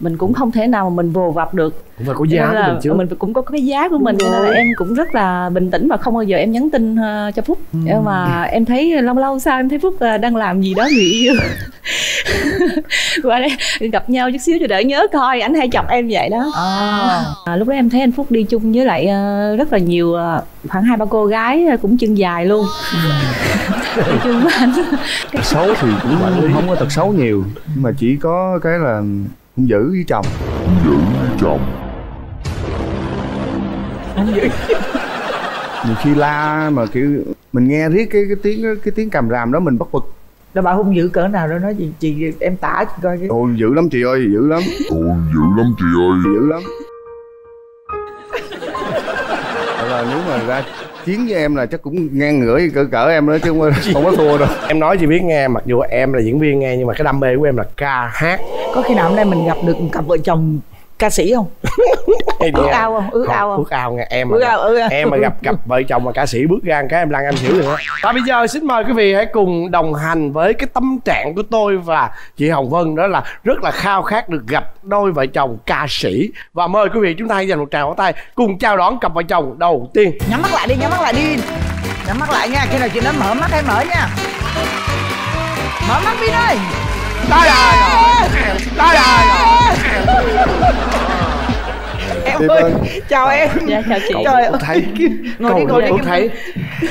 mình cũng không thể nào mà mình vồ vập được. Cũng phải có giá của mình chứ mình cũng có cái giá của mình cho nên là em cũng rất là bình tĩnh và không bao giờ em nhắn tin ờ, cho phúc. Nhưng mà em thấy lâu lâu sao em thấy phúc ờ, đang làm gì đó người yêu. Qua đây gặp nhau chút xíu cho đỡ nhớ coi ảnh hay chọc em vậy đó. À. à, lúc đó em thấy anh phúc đi chung với lại ờ, rất là nhiều ờ, khoảng hai ba cô gái ờ, cũng chân dài luôn. Đi chung với anh tật xấu thì cũng không có tật xấu nhiều nhưng mà chỉ có cái là hung dữ với chồng. Nhiều khi la mà kiểu mình nghe riết cái cái tiếng cái tiếng càm ràm đó mình bất bực rồi bà hung dữ cỡ nào đó nói chị chị em tả chị coi cái ôi dữ lắm chị ơi dữ lắm. Ôi dữ lắm chị ơi. Dữ lắm. Là nếu mà ra chiến với em là chắc cũng ngang ngửa cỡ cỡ em đó chứ không, không có thua đâu. Em nói chị biết nghe mặc dù em là diễn viên nghe nhưng mà cái đam mê của em là ca hát. Có khi nào hôm nay mình gặp được một cặp vợ chồng ca sĩ không? Ước ao không? Ước ao không? ước ao nghe. Em mà ước gặp- ao ước ao. em mà gặp cặp vợ chồng mà ca sĩ bước ra cái em lăn em xỉu rồi đó và bây giờ xin mời quý vị hãy cùng đồng hành với cái tâm trạng của tôi và chị Hồng Vân đó là rất là khao khát được gặp đôi vợ chồng ca sĩ. Và mời quý vị chúng ta hãy dành một tràng pháo tay cùng chào đón cặp vợ chồng đầu tiên. Nhắm mắt lại đi nhắm mắt lại đi. Nhắm mắt lại nha. Khi nào chị nói mở mắt hay mở nha. Mở mắt đi ơi Tới rồi Tới rồi em ơi chào em. Dạ chào chị. Trời ơi. Tôi thấy Ngồi đi, ngồi đi, thấy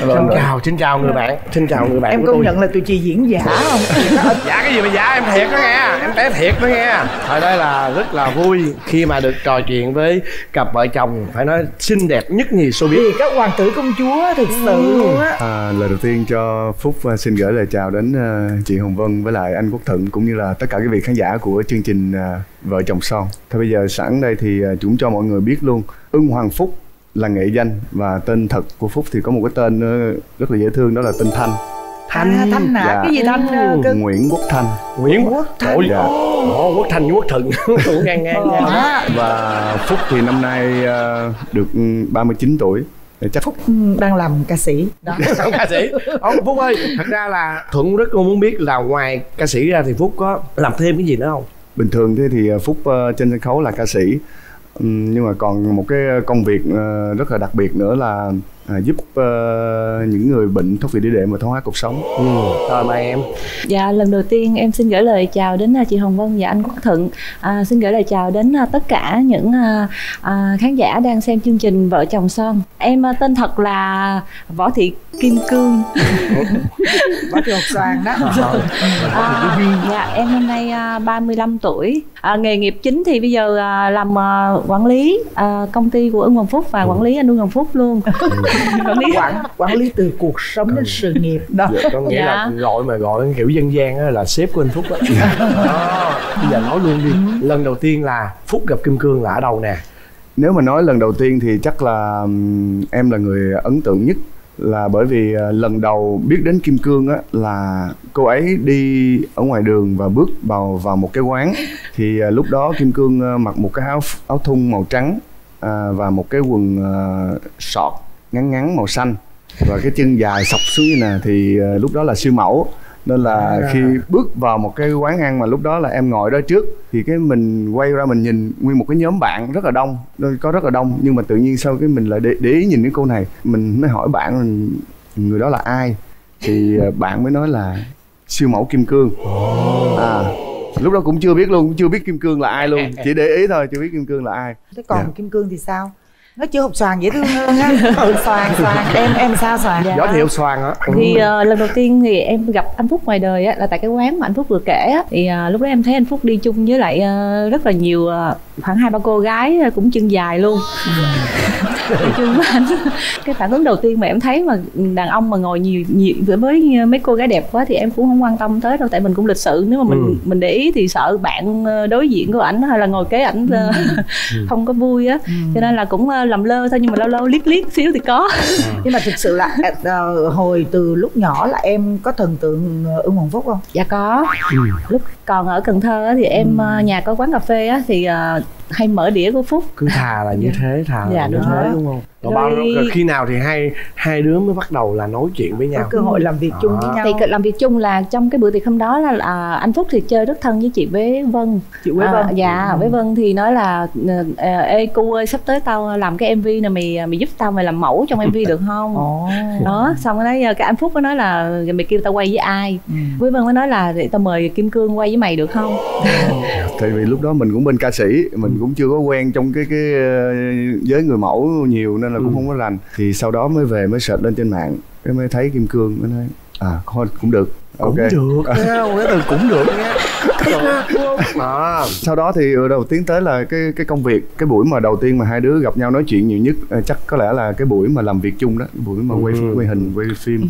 Vâng, Xin vâng. chào, xin chào người bạn Xin chào người bạn em công nhận là tụi chị diễn giả không? Dạ cái gì mà dạ em thiệt đó nghe Em té thiệt đó nghe. Thôi đây là rất là vui khi mà được trò chuyện với cặp vợ chồng Phải nói xinh đẹp nhất nhì showbiz vì các hoàng tử công chúa thực sự luôn á. À, lời đầu tiên cho Phúc à, xin gửi lời chào đến à, chị Hồng Vân với lại anh Quốc Thuận cũng như là tất cả quý vị khán giả của chương trình à, Vợ chồng son. Thôi bây giờ sẵn đây thì à, chúng cho mọi người biết luôn. Ưng Hoàng Phúc là nghệ danh và tên thật của Phúc thì có một cái tên ờ, rất là dễ thương đó là tên Thanh. thanh à, thanh hả Dạ. cái gì thanh ờ, cơ Nguyễn Quốc Thanh Nguyễn Quốc Thanh. Ôi, Dạ. Ồ, Quốc Thành với Quốc Thuận cũng ngang ngang nhau Đó. và Phúc thì năm nay à, được ừ, 39 tuổi. Để chắc Ừ, đang làm ca sĩ đó ca sĩ Ông Phúc ơi Thật ra là Thuận rất muốn biết là ngoài ca sĩ ra thì Phúc có làm thêm cái gì nữa không bình thường thế thì à, Phúc à, trên sân khấu là ca sĩ. Nhưng mà còn một cái công việc à, rất là đặc biệt nữa là à, giúp ờ, những người bệnh thoát vị đĩa đệm và thoát hóa cuộc sống. Ừ. Rồi mời em. Dạ lần đầu tiên em xin gửi lời chào đến à, chị Hồng Vân và anh Quốc Thuận à, Xin gửi lời chào đến à, tất cả những à, à, khán giả đang xem chương trình Vợ chồng son. Em à, tên thật là Võ Thị Kim Cương. Võ Thị Ngọc Soàn đó. À, Dạ em hôm nay à, 35 tuổi. À, Nghề nghiệp chính thì bây giờ à, làm à, quản lý à, công ty của Ưng Hoàng Phúc và quản lý anh Ưng Hoàng Phúc luôn Quản lý quản quản lý từ cuộc sống đến sự nghiệp. Đó. Dạ, có nghĩa Dạ. là gọi mà gọi kiểu dân gian á là sếp của anh Phúc á. Đó, bây giờ nói luôn đi lần đầu tiên là Phúc gặp Kim Cương là ở đâu nè? Nếu mà nói lần đầu tiên thì chắc là em là người ấn tượng nhất là bởi vì à, lần đầu biết đến Kim Cương á là cô ấy đi ở ngoài đường và bước vào vào một cái quán. Thì à, lúc đó Kim Cương à, mặc một cái áo áo thun màu trắng à, và một cái quần à, sọt ngắn ngắn màu xanh. Và cái chân dài sọc xuống như nè thì à, lúc đó là siêu mẫu. Nên là À. khi bước vào một cái quán ăn mà lúc đó là em ngồi đó trước thì cái mình quay ra mình nhìn nguyên một cái nhóm bạn rất là đông có rất là đông. Nhưng mà tự nhiên sau cái mình lại để, để ý nhìn cái cô này mình mới hỏi bạn mình, người đó là ai? Thì à, bạn mới nói là siêu mẫu kim cương. À lúc đó cũng chưa biết luôn cũng chưa biết kim cương là ai luôn chỉ để ý thôi chưa biết kim cương là ai. Thế còn Dạ. kim cương thì sao nó chưa học xoàn dễ thương hơn á. Ừ, xoàn xoàn. Em em sao xoàn? Dạ. Võ Thị Hậu Xoàn á thì ờ, lần đầu tiên thì em gặp anh Phúc ngoài đời á, là tại cái quán mà anh Phúc vừa kể á. thì ờ, lúc đó em thấy anh Phúc đi chung với lại ờ, rất là nhiều ờ, khoảng hai ba cô gái ờ, cũng chân dài luôn. Đi chung với anh cái phản ứng đầu tiên mà em thấy mà đàn ông mà ngồi nhiều nhiều với mấy cô gái đẹp quá thì em cũng không quan tâm tới đâu tại mình cũng lịch sự. Nếu mà mình Ừ. mình để ý thì sợ bạn đối diện của ảnh hay là ngồi kế ảnh ờ, không có vui á. Cho nên là cũng làm lơ thôi nhưng mà lâu lâu liếc liếc xíu thì có. Nhưng mà thực sự là ờ, hồi từ lúc nhỏ là em có thần tượng ờ, ưng hoàng phúc không? Dạ có. Lúc còn ở Cần Thơ thì em ờ, nhà có quán cà phê á, thì ờ, hay mở đĩa của Phúc. Cứ thà là như thế thà là Dạ, như thế đúng không Rồi bao Rồi- khi nào thì hai hai đứa mới bắt đầu là nói chuyện với có nhau? cơ hội làm việc chung với À. nhau. Thì làm việc chung là trong cái bữa tiệc hôm đó là à, anh Phúc thì chơi rất thân với chị với Vân. Chị Quế À, Vân. dạ Ừ. với Vân thì nói là ờ, ờ, ê cu ơi sắp tới tao làm cái MV này mày mày giúp tao mày làm mẫu trong MV được không? Ồ. đó xong cái nói cái anh Phúc có nói là mày kêu tao quay với ai? Ừ. với Vân mới nói là để tao mời Kim Cương quay với mày được không? Tại vì lúc đó mình cũng bên ca sĩ mình cũng chưa có quen trong cái cái ờ, giới người mẫu nhiều nên là cũng Ừ. không có rành. Thì sau đó mới về mới search lên trên mạng cái mới thấy kim cương mới nói à thôi cũng được. Cũng ok. được nha cái từ cũng được nha à, sau đó thì đầu tiến tới là cái cái công việc cái buổi mà đầu tiên mà hai đứa gặp nhau nói chuyện nhiều nhất ờ, chắc có lẽ là cái buổi mà làm việc chung đó cái buổi mà quay Ừ. quay hình quay phim.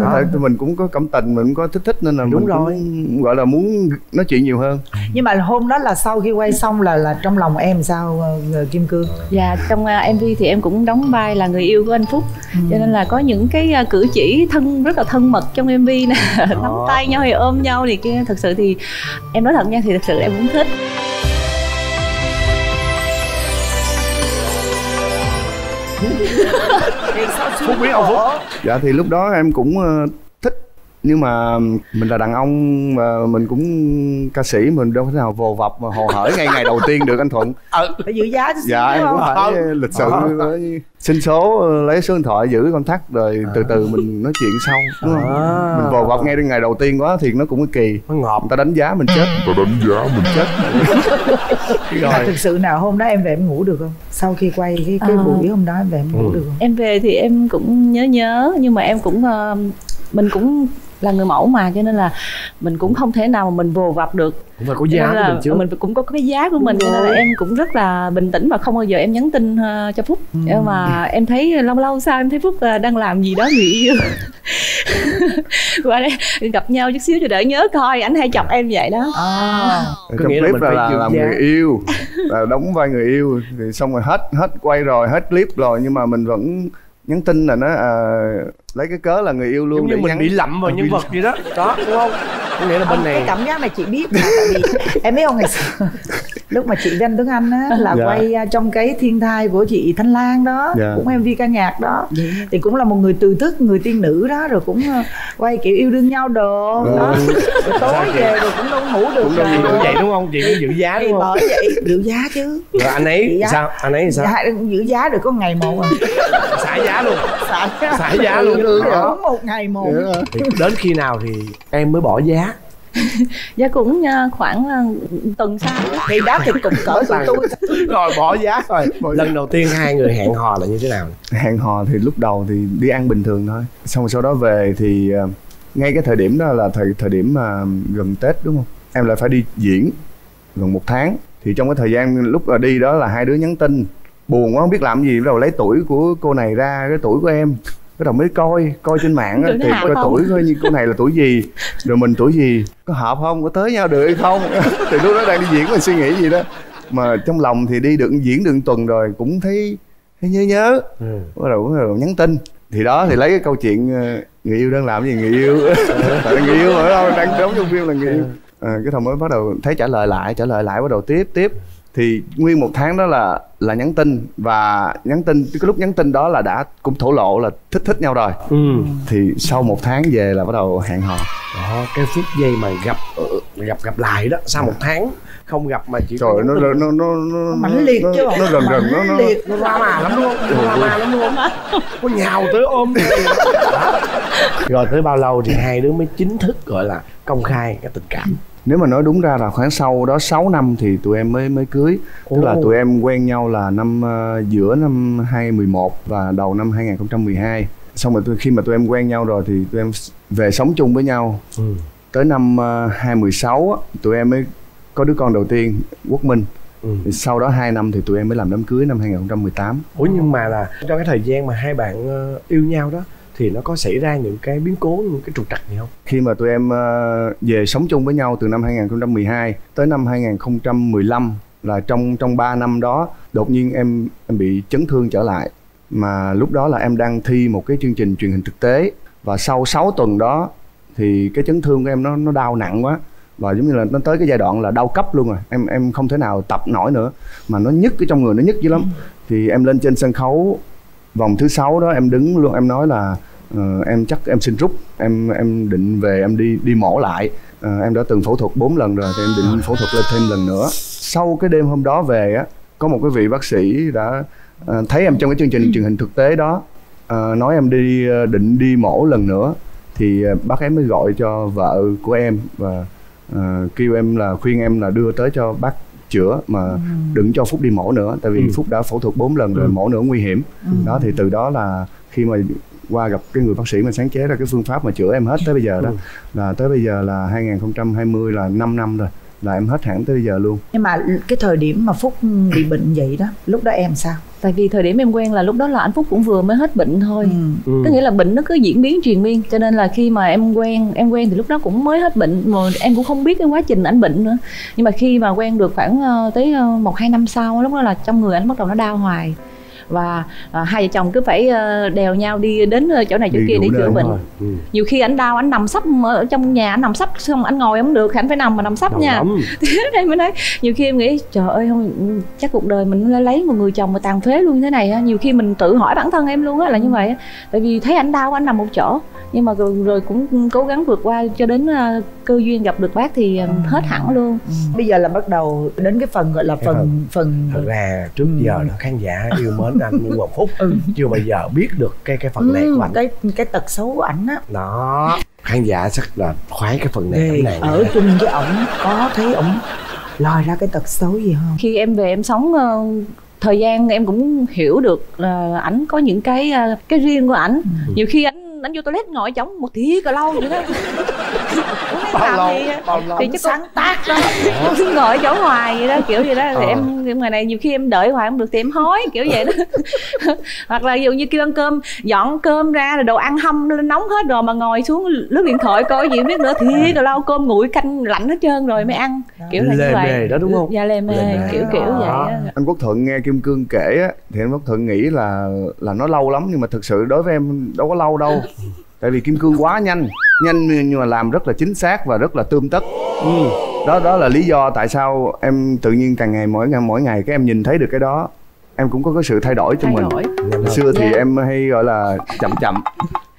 Đó. tụi mình cũng có cảm tình mình cũng có thích thích nên là Đúng mình rồi. cũng gọi là muốn nói chuyện nhiều hơn. Nhưng mà hôm đó là sau khi quay xong là là trong lòng em sao ờ, Kim Cương? Dạ trong MV thì em cũng đóng vai là người yêu của anh Phúc. Cho nên là có những cái cử chỉ thân rất là thân mật trong MV nè. Nắm tay nhau hay ôm nhau thì kia. Thật sự thì em nói thật nha thì thật sự em cũng thích. Phúc biết không phúc. Dạ thì lúc đó em cũng ờ, nhưng mà mình là đàn ông và mình cũng ca sĩ mình đâu thể nào vồ vập mà hồ hởi ngay ngày đầu tiên được anh thuận. Phải giữ giá xíu dạ em cũng phải Ờ. lịch sự Ờ. với- xin số ờ, lấy số điện thoại giữ contact rồi từ từ mình nói chuyện sau đúng không? À. mình vồ vập ngay đến ngày đầu tiên quá thì nó cũng kỳ. Nó ngọt người ta đánh giá mình chết. Ta đánh giá mình chết. Mà thực sự nào hôm đó em về em ngủ được không? Sau khi quay cái cái À. buổi hôm đó em về em ngủ Ừ. được không? Em về thì em cũng nhớ nhớ nhưng mà em cũng mình cũng là người mẫu mà cho nên là mình cũng không thể nào mà mình vồ vập được. Cũng phải có giá của là mình chứ. mình cũng có cái giá của mình cho nên là em cũng rất là bình tĩnh và không bao giờ em nhắn tin ờ, cho phúc. Nhưng mà em thấy lâu lâu sau em thấy phúc ờ, đang làm gì đó người yêu. Qua đây gặp nhau chút xíu cho đỡ nhớ coi anh hay chọc em vậy đó. À. Có trong nghĩa là clip mình là, phải là giữ làm giá. người yêu là đóng vai người yêu. Thì xong rồi hết hết quay rồi hết clip rồi nhưng mà mình vẫn nhắn tin là nó à, lấy cái cớ là người yêu luôn giống như để mình nhắn bị lậm vào nhân vật gì đó. Đó đúng không? Có nghĩa là bên Không, này cái cảm giác này chị biết mà tại vì em biết không? Ngày xưa lúc mà chị Danh Tuấn Anh á là Dạ. quay à, trong cái thiên thai của chị Thanh Lan đó Dạ. cũng MV ca nhạc đó. Thì cũng là một người từ thức người tiên nữ đó rồi cũng à, quay kiểu yêu đương nhau đồ. Ừ. đó. Rồi tối về rồi cũng đâu ngủ được Cũng đâu cũng vậy đúng không? Chị cũng giữ giá đúng không? bởi vậy giữ giá chứ. Rồi anh ấy Dạ. sao? Anh ấy sao? Dạ, giữ giá được có ngày một à. Xả giá luôn. Xả xả giá luôn. Đó. đúng một ngày một. Đến khi nào thì em mới bỏ giá dạ cũng ờ, khoảng ờ, tuần sau thì đó thì cũng cỡ tụi tôi rồi bỏ giá rồi. Lần đầu tiên hai người hẹn hò là như thế nào? Hẹn hò thì lúc đầu thì đi ăn bình thường thôi. Xong rồi sau đó về thì à, ngay cái thời điểm đó là thời thời điểm mà gần tết đúng không? Em lại phải đi diễn gần một tháng. Thì trong cái thời gian lúc mà đi đó là hai đứa nhắn tin. Buồn quá không biết làm gì. Bắt đầu lấy tuổi của cô này ra cái tuổi của em bắt đầu mới coi coi trên mạng á, thì coi không? tuổi coi như cô này là tuổi gì rồi mình tuổi gì. Có hợp không? Có tới nhau được hay không? Thì lúc đó đang đi diễn mình suy nghĩ gì đó. Mà trong lòng thì đi được diễn được tuần rồi cũng thấy thấy nhớ nhớ. Ừ. bắt đầu bắt đầu nhắn tin. Thì đó thì lấy cái câu chuyện ờ, người yêu đang làm gì người yêu. Tại là người yêu ở đâu đang đóng trong phim là người yêu. À, cái thằng mới bắt đầu thấy trả lời lại trả lời lại bắt đầu tiếp tiếp thì nguyên một tháng đó là là nhắn tin và nhắn tin cái lúc nhắn tin đó là đã cũng thổ lộ là thích thích nhau rồi. Ừ. Thì sau một tháng về là bắt đầu hẹn hò. Đó cái phút giây mà gặp ừ, gặp gặp lại đó sau một tháng không gặp mà chỉ trời nó tin. nó nó nó mãnh liệt nó, chứ nó rần rần nó nó nó drama lắm đúng không nó drama lắm đúng không có nhào tới ôm rồi tới bao lâu thì hai đứa mới chính thức gọi là công khai cái tình cảm nếu mà nói đúng ra là khoảng sau đó 6 năm thì tụi em mới mới cưới tức là Ồ. tụi em quen nhau là năm ờ, giữa năm 2011 và đầu năm 2012 xong rồi tụi- khi mà tụi em quen nhau rồi thì tụi em về sống chung với nhau ừ. tới năm uh, 2016 á, tụi em mới có đứa con đầu tiên Quốc Minh Ừ. thì sau đó 2 năm thì tụi em mới làm đám cưới năm 2018 ủa nhưng mà là trong cái thời gian mà hai bạn ờ, yêu nhau đó thì nó có xảy ra những cái biến cố những cái trục trặc gì không? Khi mà tụi em ờ, về sống chung với nhau từ năm 2012 tới năm 2015 là trong trong 3 năm đó đột nhiên em em bị chấn thương trở lại. Mà lúc đó là em đang thi một cái chương trình truyền hình thực tế và sau 6 tuần đó thì cái chấn thương của em nó nó đau nặng quá và giống như là nó tới cái giai đoạn là đau cấp luôn rồi. Em em không thể nào tập nổi nữa mà nó nhức cái trong người nó nhức dữ lắm. Thì em lên trên sân khấu vòng thứ sáu đó em đứng luôn em nói là ờ, em chắc em xin rút. Em em định về em đi đi mổ lại. Ờ, em đã từng phẫu thuật 4 lần rồi thì em định phẫu thuật lên thêm lần nữa. Sau cái đêm hôm đó về á có một cái vị bác sĩ đã ờ, thấy em trong cái chương trình truyền hình thực tế đó ờ, nói em đi ờ, định đi mổ lần nữa thì ờ, bác em mới gọi cho vợ của em và ờ, kêu em là khuyên em là đưa tới cho bác chữa mà đừng cho phúc đi mổ nữa tại vì phúc đã phẫu thuật 4 lần rồi mổ nữa nguy hiểm. Đó thì từ đó là khi mà qua gặp cái người bác sĩ mà sáng chế ra cái phương pháp mà chữa em hết tới bây giờ đó. Là tới bây giờ là 2020 là 5 năm rồi là em hết hẳn tới bây giờ luôn. Nhưng mà cái thời điểm mà phúc bị bệnh vậy đó lúc đó em sao? Tại vì thời điểm em quen là lúc đó là anh phúc cũng vừa mới hết bệnh thôi. Ừ. Ừ. có nghĩa là bệnh nó cứ diễn biến truyền miên. Cho nên là khi mà em quen em quen thì lúc đó cũng mới hết bệnh. Mà em cũng không biết cái quá trình ảnh bệnh nữa. Nhưng mà khi mà quen được khoảng ờ, tới ờ, một hai năm sau lúc đó là trong người anh bắt đầu nó đau hoài và ờ, hai vợ chồng cứ phải ờ, đèo nhau đi đến ờ, chỗ này chỗ Đi kia để chữa bệnh. Ừ. nhiều khi ảnh đau ảnh nằm sấp ở trong nhà ảnh nằm sấp xong ảnh ngồi không được ảnh phải nằm mà nằm sấp nha. lắm. đây mới nói nhiều khi em nghĩ trời ơi không chắc cuộc đời mình lấy- lấy một người chồng mà tàn phế luôn như thế này nhiều khi mình tự hỏi bản thân em luôn á là như vậy á. tại vì thấy anh đau anh nằm một chỗ. Nhưng mà rồi, rồi cũng cố gắng vượt qua cho đến ờ, cơ duyên gặp được bác thì hết hẳn luôn. Bây giờ là bắt đầu đến cái phần gọi là Cái phần phần thật ra trước giờ là khán giả yêu mến anh nhưng mà phúc chưa bao giờ biết được cái cái phần này Ừ, của anh. cái cái tật xấu của ảnh á. Đó. Khán giả rất là khoái cái phần này tấm này ở chung với ổng có thấy ổng lòi ra cái tật xấu gì không? Khi em về em sống ờ, thời gian em cũng hiểu được là ảnh có những cái ờ, cái riêng của ảnh. Nhiều khi ảnh ảnh vô toilet ngồi chống một tí cà lâu vậy đó bao lâu? gì á? bao lâu? Thì chắc sáng tác đó. Ngồi chỗ hoài vậy đó kiểu vậy đó. Thì Ờ. em ngoài này nhiều khi em đợi hoài không được thì em hối kiểu vậy đó. Hoặc là ví dụ như kêu ăn cơm dọn cơm ra rồi đồ ăn hâm lên nóng hết rồi mà ngồi xuống lướt điện thoại coi gì biết nữa. Thì rồi lâu cơm nguội canh lạnh hết trơn rồi mới ăn. Kiểu là như vậy. mê đó đúng không? dạ lê mê Lê mê. kiểu kiểu vậy Đó. á. Anh quốc thuận nghe kim cương kể á thì anh quốc thuận nghĩ là là nó lâu lắm nhưng mà thực sự đối với em đâu có lâu đâu tại vì kim cương quá nhanh nhanh nhưng mà làm rất là chính xác và rất là tươm tất. Ừ. đó đó là lý do tại sao em tự nhiên càng ngày mỗi ngày mỗi ngày cái em nhìn thấy được cái đó. Em cũng có cái sự thay đổi trong thay mình. đổi. Xưa thì Dạ. em hay gọi là chậm chậm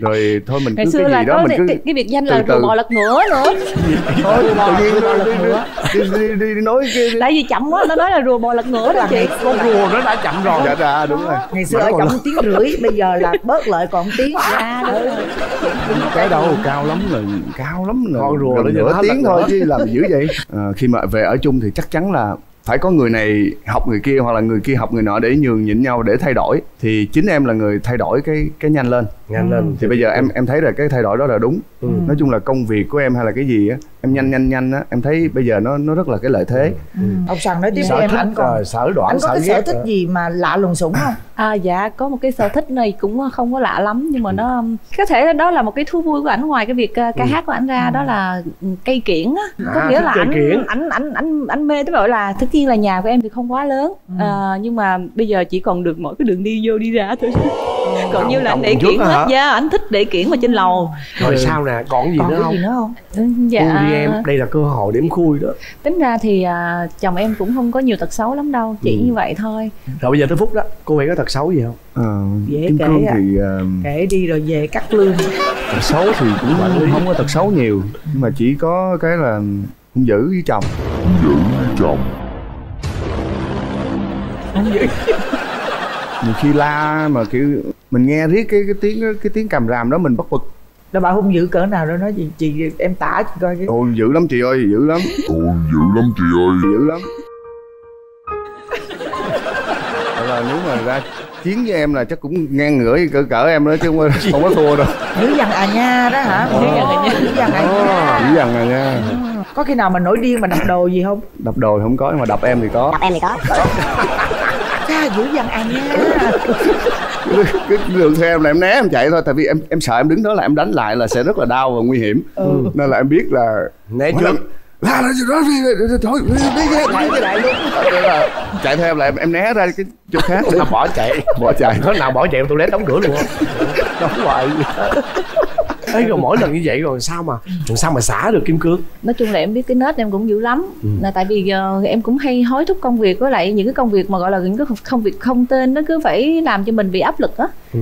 rồi thôi mình ngày cứ xưa cái là gì đó mình cứ cái, cái biệt danh là từ bò lật ngửa nữa thôi tự nhiên đi, đi, đi, đi, đi, đi nói cái tại vì chậm quá nó nói là rùa bò lật ngửa đó chị. con rùa nó đã chậm rồi. Dạ dạ đúng rồi. Ngày xưa ở chậm tiếng rưỡi bây giờ là bớt lại còn tiếng dạ đúng rồi cái đâu cao lắm rồi cao lắm rồi. Con rùa nó giờ nửa tiếng thôi chứ làm gì dữ vậy? À, khi mà về ở chung thì chắc chắn là phải có người này học người kia hoặc là người kia học người nọ để nhường nhịn nhau để thay đổi thì chính em là người thay đổi cái cái nhanh lên. Nhanh lên. Thì bây giờ em em thấy là cái thay đổi đó là đúng. Ừ. nói chung là công việc của em hay là cái gì á em nhanh nhanh nhanh á. Em thấy bây giờ nó nó rất là cái lợi thế. Ông sằng nói tiếp sở em thích anh còn rồi sở đoạn anh có sở cái sở thích rồi. gì mà lạ lùng sủng không? À, dạ có một cái sở thích này cũng không có lạ lắm nhưng mà nó có thể đó là một cái thú vui của ảnh ngoài cái việc uh, ca hát của ảnh ra đó là ừ, cây kiển á. Có À, nghĩa là ảnh ảnh ảnh ảnh ảnh mê tới gọi là tất nhiên là nhà của em thì không quá lớn. À, nhưng mà bây giờ chỉ còn được mỗi cái đường đi vô đi ra thôi còn như là anh để kiển hết dạ ảnh thích để kiển vào trên lầu. Rồi sao nè còn gì còn nữa cái không? gì nữa không? Ừ, dạ. Khui đi em đây là cơ hội điểm khui đó. Tính ra thì à, chồng em cũng không có nhiều tật xấu lắm đâu chỉ Ừ. như vậy thôi. Rồi bây giờ tới phút đó cô ấy có tật xấu gì không? Ờ, Dễ kim kể cương à. thì ờ, kể đi rồi về cắt lương. Tật xấu thì cũng không có tật xấu nhiều nhưng mà chỉ có cái là hung dữ với chồng. Giữ chồng nhiều khi la mà kiểu mình nghe riết cái cái tiếng cái tiếng càm ràm đó mình bất bực rồi bà hung dữ cỡ nào đó nói chị chị em tả chị coi cái ôi dữ lắm chị ơi dữ lắm. Ôi dữ lắm chị ơi. Dữ lắm. Là nếu mà ra chiến với em là chắc cũng ngang ngửa với cỡ cỡ em đó chứ không, không có thua đâu. Dữ dằn à nha đó hả? Dữ dằn à nha. dữ dằn à nha. dữ dằn à nha. Có khi nào mà nổi điên mà đập đồ gì không? Đập đồ thì không có nhưng mà đập em thì có cha dữ dằn à nha. Cái đường theo em là em né em chạy thôi tại vì em em sợ em đứng đó là em đánh lại là sẽ rất là đau và nguy hiểm. Nên là em biết là né trước. la lên đó đi thôi đi đi đi lại luôn là chạy theo em là em, em né ra cái chỗ khác. Để bỏ chạy. Bỏ chạy. Có nào bỏ chạy tôi lét đóng cửa luôn. Không đóng hoài ấy rồi mỗi lần như vậy rồi sao mà rồi sao mà xả được kim cương? Nói chung là em biết cái nết em cũng dữ lắm. Ừ. là tại vì ờ, em cũng hay hối thúc công việc với lại những cái công việc mà gọi là những cái công việc không tên nó cứ phải làm cho mình bị áp lực á. Ừ.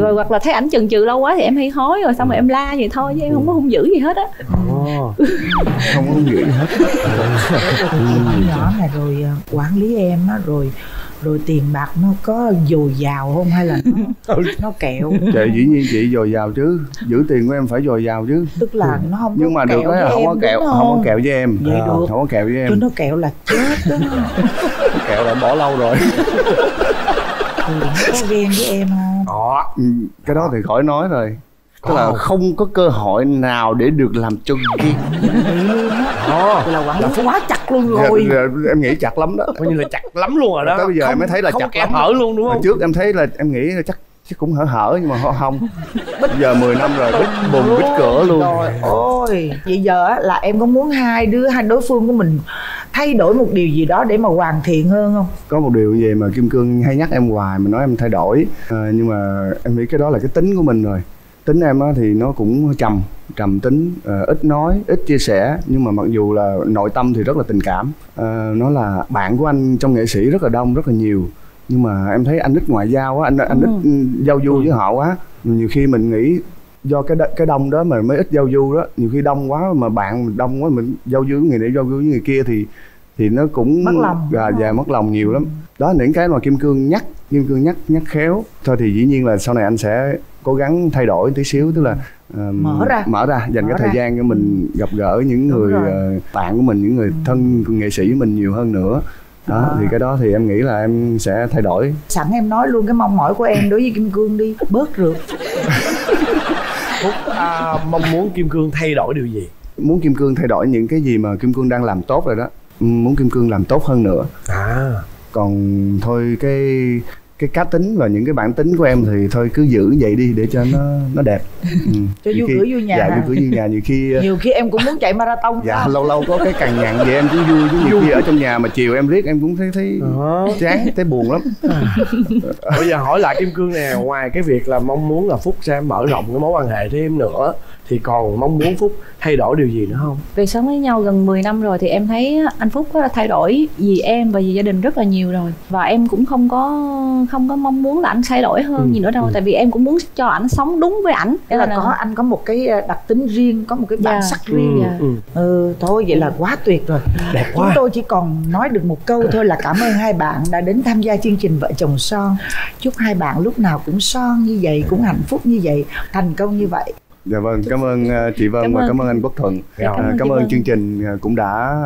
rồi hoặc là thấy ảnh chần chừ lâu quá thì em hay hối rồi xong rồi em la vậy thôi chứ em không có hung dữ gì hết á. Không có gì hết. Nhỏ này rồi à, quản lý em á rồi rồi tiền bạc nó có dồi dào không hay là nó nó kẹo? Chị dĩ nhiên chị dồi dào chứ. Giữ tiền của em phải dồi dào chứ. Tức là nó không nhưng mà được với không có kẹo đúng không có kẹo với em. Vậy Ờ, được. không có kẹo với em. Cho nó kẹo là chết đó. Kẹo là bỏ lâu rồi. Ừ, nó có ghen với em không? Đó. Ừ, cái đó thì khỏi nói rồi tức là không có cơ hội nào để được làm cho ghen Đó. là quản lý quá chặt luôn Dạ, rồi. dạ, em nghĩ chặt lắm đó. Coi như là chặt lắm luôn rồi đó. Tới bây giờ em mới thấy là không chặt lắm. hở luôn đúng Hồi không? trước em thấy là em nghĩ là chắc chắc cũng hở hở nhưng mà không. Bây giờ 10 năm rồi bít bùm bít cửa luôn. Trời ơi. Vậy giờ á, là em có muốn hai đứa hai đối phương của mình thay đổi một điều gì đó để mà hoàn thiện hơn không? Có một điều gì mà kim cương hay nhắc em hoài mà nói em thay đổi. Ờ, nhưng mà em nghĩ cái đó là cái tính của mình rồi tính em á thì nó cũng trầm trầm tính ờ, ít nói ít chia sẻ nhưng mà mặc dù là nội tâm thì rất là tình cảm. Ờ, nó là bạn của anh trong nghệ sĩ rất là đông rất là nhiều. Nhưng mà em thấy anh ít ngoại giao á anh anh ít ừ, giao du với họ quá nhiều khi mình nghĩ do cái đ- cái đông đó mà mới ít giao du đó. Nhiều khi đông quá mà bạn đông quá mình giao du với người này giao du với người kia thì thì nó cũng Mất lòng, dạ, đúng dạ mất lòng nhiều lắm. Đó là những cái mà kim cương nhắc kim cương nhắc nhắc khéo. Thôi thì dĩ nhiên là sau này anh sẽ cố gắng thay đổi tí xíu tức là ờm, Mở ra. mở ra dành Mở cái thời ra. gian cho mình gặp gỡ những Đúng người rồi. ờ, bạn của mình những người thân nghệ sĩ của mình nhiều hơn nữa. Đó À. thì cái đó thì em nghĩ là em sẽ thay đổi. Sẵn em nói luôn cái mong mỏi của em đối với kim cương đi bớt rượt. Phúc à, mong muốn kim cương thay đổi điều gì? Muốn kim cương thay đổi những cái gì mà kim cương đang làm tốt rồi đó muốn kim cương làm tốt hơn nữa. À. Còn thôi cái cái cá tính và những cái bản tính của em thì thôi cứ giữ vậy đi để cho nó nó đẹp. Ừ. Cho Nhiều vui cửa vui nhà. dạ vui cửa vui nhà nhiều khi nhiều khi em cũng muốn chạy marathon. dạ không? lâu lâu có cái cằn nhằn vậy em cũng vui chứ nhiều khi ở trong nhà mà chiều em riết em cũng thấy thấy Đó. chán thấy buồn lắm. Bây giờ hỏi lại kim cương nè ngoài cái việc là mong muốn là phúc sẽ mở rộng cái mối quan hệ thêm nữa thì còn mong muốn phúc thay đổi điều gì nữa không vì sống với nhau gần 10 năm rồi thì em thấy anh Phúc có thay đổi vì em và vì gia đình rất là nhiều rồi và em cũng không có không có mong muốn là anh thay đổi hơn Ừ, gì nữa đâu ừ. tại vì em cũng muốn cho ảnh sống đúng với ảnh Tức là có anh có một cái ờ, đặc tính riêng có một cái bản Dạ. sắc riêng Dạ. ừ. ừ thôi vậy là quá tuyệt rồi đẹp chúng quá tôi chỉ còn nói được một câu thôi là cảm ơn hai bạn đã đến tham gia chương trình vợ chồng son chúc hai bạn lúc nào cũng son như vậy cũng hạnh phúc như vậy thành công như vậy dạ vâng cảm ơn ờ, chị Vân Cảm và ơn. cảm ơn anh Quốc Thuận. Dạ, cảm ơn cảm ơn chương trình ờ, cũng đã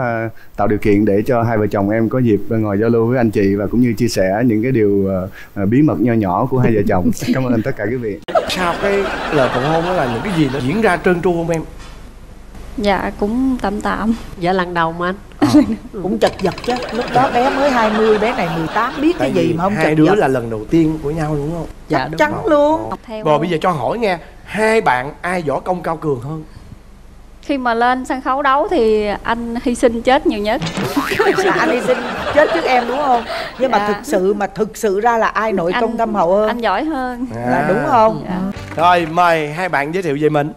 tạo điều kiện để cho hai vợ chồng em có dịp ngồi giao lưu với anh chị và cũng như chia sẻ những cái điều bí mật nho nhỏ của hai vợ chồng. Cảm ơn tất cả quý vị. Sau cái lời cầu hôn đó là những cái gì nó diễn ra trơn tru không em? Dạ cũng tạm tạm. Dạ lần đầu mà anh cũng chật vật chứ. Lúc đó bé mới 20 bé này 18 biết cái Tại gì vì mà không hai chật đứa vật? là lần đầu tiên của nhau đúng không? Dạ chắc đúng chắn rồi. luôn. Rồi bây giờ cho hỏi nghe hai bạn ai võ công cao cường hơn? Khi mà lên sân khấu đấu thì anh hy sinh chết nhiều nhất. Là anh hy sinh chết trước em đúng không? Nhưng mà Dạ. thực sự mà thực sự ra là ai nội Anh- công thâm hậu hơn? anh giỏi hơn. Là đúng không? Dạ. rồi mời hai bạn giới thiệu về mình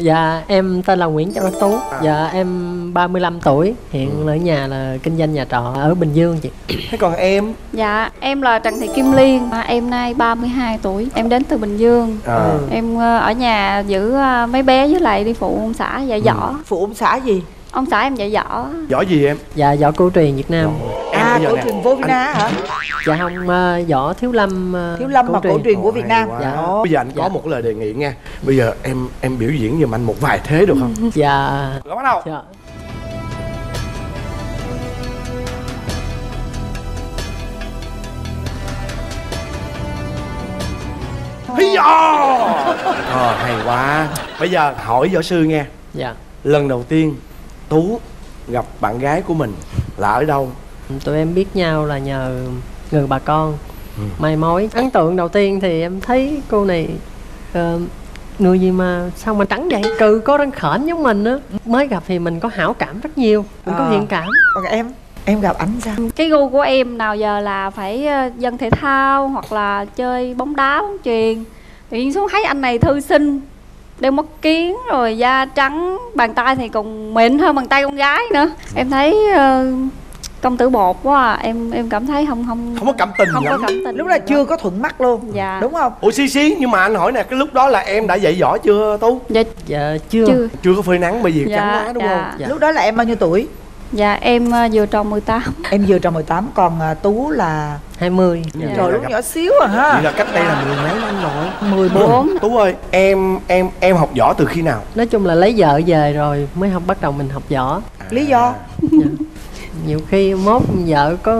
dạ em tên là Nguyễn Trọng Đắc Tú dạ em 35 tuổi hiện ở nhà là kinh doanh nhà trọ ở Bình Dương chị. Thế còn em? Dạ em là Trần Thị Kim Liên à, em nay 32 tuổi em đến từ Bình Dương. À, em ờ, ở nhà giữ ờ, mấy bé với lại đi phụ ông xã dạy võ. Phụ ông xã gì? Ông xã em dạy võ. Giỏi gì em? Dạ võ cổ truyền Việt Nam. Em à giờ cổ nè, truyền vô Vina hả? Dạ không ờ, võ thiếu lâm ờ, thiếu lâm mà cổ truyền. của Việt Nam. Dạ. bây giờ anh có Dạ. một lời đề nghị nha. Bây giờ em em biểu diễn giùm anh một vài thế được không? Dạ. Bắt đầu. Dạ. Hí Ờ hay quá. Bây giờ hỏi võ sư nghe. Dạ. Lần đầu tiên Tú gặp bạn gái của mình là ở đâu tụi em biết nhau là nhờ người bà con. Ừ. mai mối. Ấn tượng đầu tiên thì em thấy cô này ờ, người gì mà sao mà trắng vậy? Cừ có răng khểnh giống mình á. Mới gặp thì mình có hảo cảm rất nhiều. Mình có À. thiện cảm. Còn em em gặp ảnh sao? Cái gu của em nào giờ là phải ờ, dân thể thao hoặc là chơi bóng đá bóng chuyền? Tự nhiên xuống thấy anh này thư sinh đeo mắt kiến rồi da trắng bàn tay thì còn mịn hơn bàn tay con gái nữa. Em thấy ờ, công tử bột quá à. em em cảm thấy không không Không có cảm tình không có lắm. cảm tình. Lúc đó chưa có thuận mắt luôn. Dạ. đúng không? Ủa xí xí nhưng mà anh hỏi nè cái lúc đó là em đã dạy võ chưa tú? Dạ dạ chưa, chưa. Chưa có phơi nắng bởi vì trắng quá đúng dạ. không? Dạ. lúc đó là em bao nhiêu tuổi? Dạ em ờ, vừa tròn 18 em vừa tròn 18 còn à, tú là? 20 dạ. Dạ. trời lúc nhỏ xíu à vậy ha là cách đây là mười mấy năm rồi. 14 tú ơi em em em học võ từ khi nào? Nói chung là lấy vợ về rồi mới học bắt đầu mình học võ. Lý do nhiều khi mốt vợ có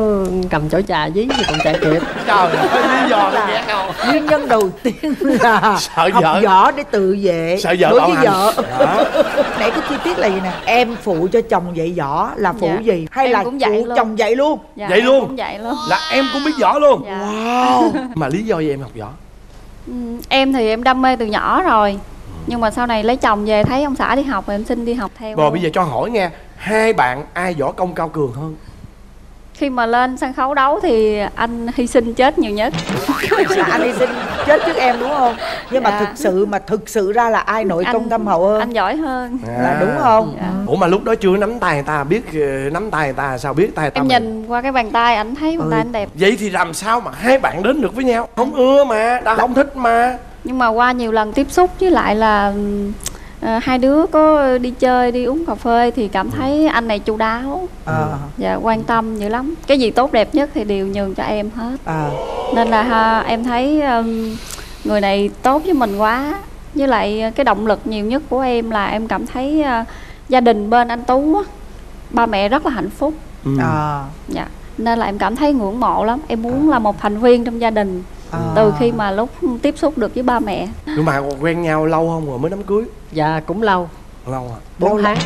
cầm chổi trà dí thì còn chạy kịp trời ơi lý do ghét không nguyên nhân đầu tiên là Sợ học vợ. võ để tự vệ Sợ vợ đối với hành. vợ Đó. nãy cái chi tiết là gì nè em phụ cho chồng dạy võ là phụ Dạ. gì hay Em là cũng dạy phụ luôn. chồng dạy luôn dạ, em luôn? cũng vậy luôn là em cũng biết võ luôn Dạ. wow mà lý do gì em học võ Ừ, em thì em đam mê từ nhỏ rồi nhưng mà sau này lấy chồng về thấy ông xã đi học rồi em xin đi học theo rồi bây giờ cho hỏi nghe hai bạn ai võ công cao cường hơn khi mà lên sân khấu đấu thì anh hy sinh chết nhiều nhất là anh hy sinh chết trước em đúng không nhưng mà Dạ. thực sự mà thực sự ra là ai nội Anh- công thâm hậu hơn anh giỏi hơn là đúng không Dạ. Ủa mà lúc đó chưa nắm tay người ta biết ờ, nắm tay người ta sao biết tay ta em mình? nhìn qua cái bàn tay ảnh thấy bàn Ừ. tay anh đẹp vậy thì làm sao mà hai bạn đến được với nhau không ưa mà đã không thích mà nhưng mà qua nhiều lần tiếp xúc với lại là ờ, hai đứa có đi chơi đi uống cà phê thì cảm thấy anh này chu đáo. À, và quan tâm dữ lắm. Cái gì tốt đẹp nhất thì đều nhường cho em hết. À. nên là ha, em thấy um, người này tốt với mình quá. Với lại cái động lực nhiều nhất của em là em cảm thấy uh, gia đình bên anh tú á, ba mẹ rất là hạnh phúc. Ừ. à. dạ. Nên là em cảm thấy ngưỡng mộ lắm. Em muốn là một thành viên trong gia đình À. từ khi mà lúc tiếp xúc được với ba mẹ. Nhưng mà quen nhau lâu không rồi mới đám cưới? Dạ cũng lâu. Lâu à? 4 tháng.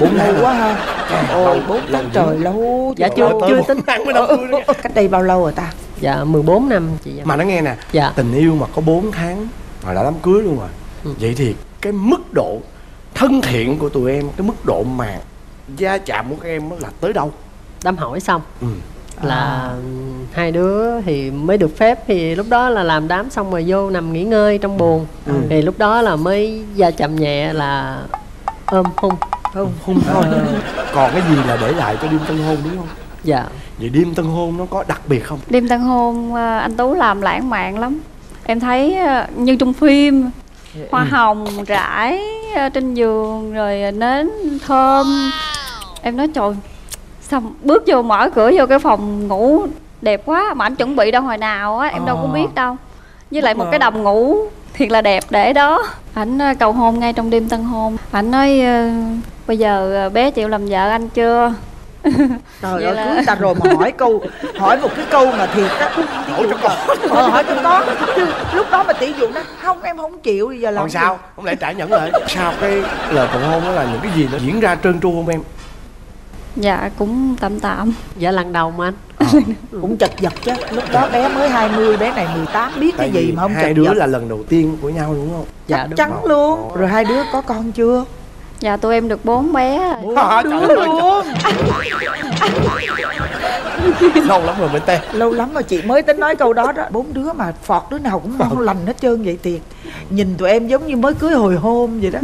Bốn lâu quá ha. Ôi bốn tháng trời lâu Dạ, chưa- chưa bốn tính. tháng mới đám cưới cách đây bao lâu rồi ta? Dạ 14 năm chị dạ. mà nó nghe nè dạ. tình yêu mà có 4 tháng mà đã đám cưới luôn rồi. Ừ. vậy thì cái mức độ thân thiện của tụi em cái mức độ mà gia chạm của các em là tới đâu? Đám hỏi xong. Ừ. là hai đứa thì mới được phép thì lúc đó là làm đám xong rồi vô nằm nghỉ ngơi trong buồng. Ừ. thì lúc đó là mới gia chạm nhẹ là ôm hôn. Không không thôi. Còn cái gì là để lại cho đêm tân hôn đúng không? Dạ. Vậy đêm tân hôn nó có đặc biệt không? Đêm tân hôn uh, anh tú làm lãng mạn lắm. Em thấy uh, như trong phim hoa hồng rải uh, trên giường rồi nến thơm. Em nói trời xong bước vô mở cửa vô cái phòng ngủ đẹp quá mà anh chuẩn bị đâu hồi nào á em đâu có Ờ. biết đâu. Với lại một cái đầm ngủ thiệt là đẹp để đó. Ảnh ờ, cầu hôn ngay trong đêm tân hôn. Ảnh nói ờ, bây giờ bé chịu làm vợ anh chưa? Trời ơi là- cưới ta rồi mà hỏi câu hỏi một cái câu mà thiệt á hỏi cho con ờ, hỏi cho con chứ lúc đó mà tỷ dụ nó không em không chịu bây giờ làm còn sao không lẽ trả nhẫn lại? Sau cái lời cầu hôn đó là những cái gì nó diễn ra trơn tru không em dạ cũng tạm tạm. Dạ lần đầu mà anh. Cũng chật vật chứ. Lúc đó bé mới 20 bé này 18 biết cái gì mà không hai chật đứa vật? là lần đầu tiên của nhau đúng không? Dạ chắc đúng chắn rồi. luôn. Rồi hai đứa có con chưa? Dạ tụi em được bốn bé. Rồi. Trời đứa luôn lâu lắm rồi mới tê lâu lắm rồi chị mới tính nói câu đó đó. Bốn đứa mà phọt đứa nào cũng ngon lành hết trơn vậy thiệt. Nhìn tụi em giống như mới cưới hồi hôm vậy đó.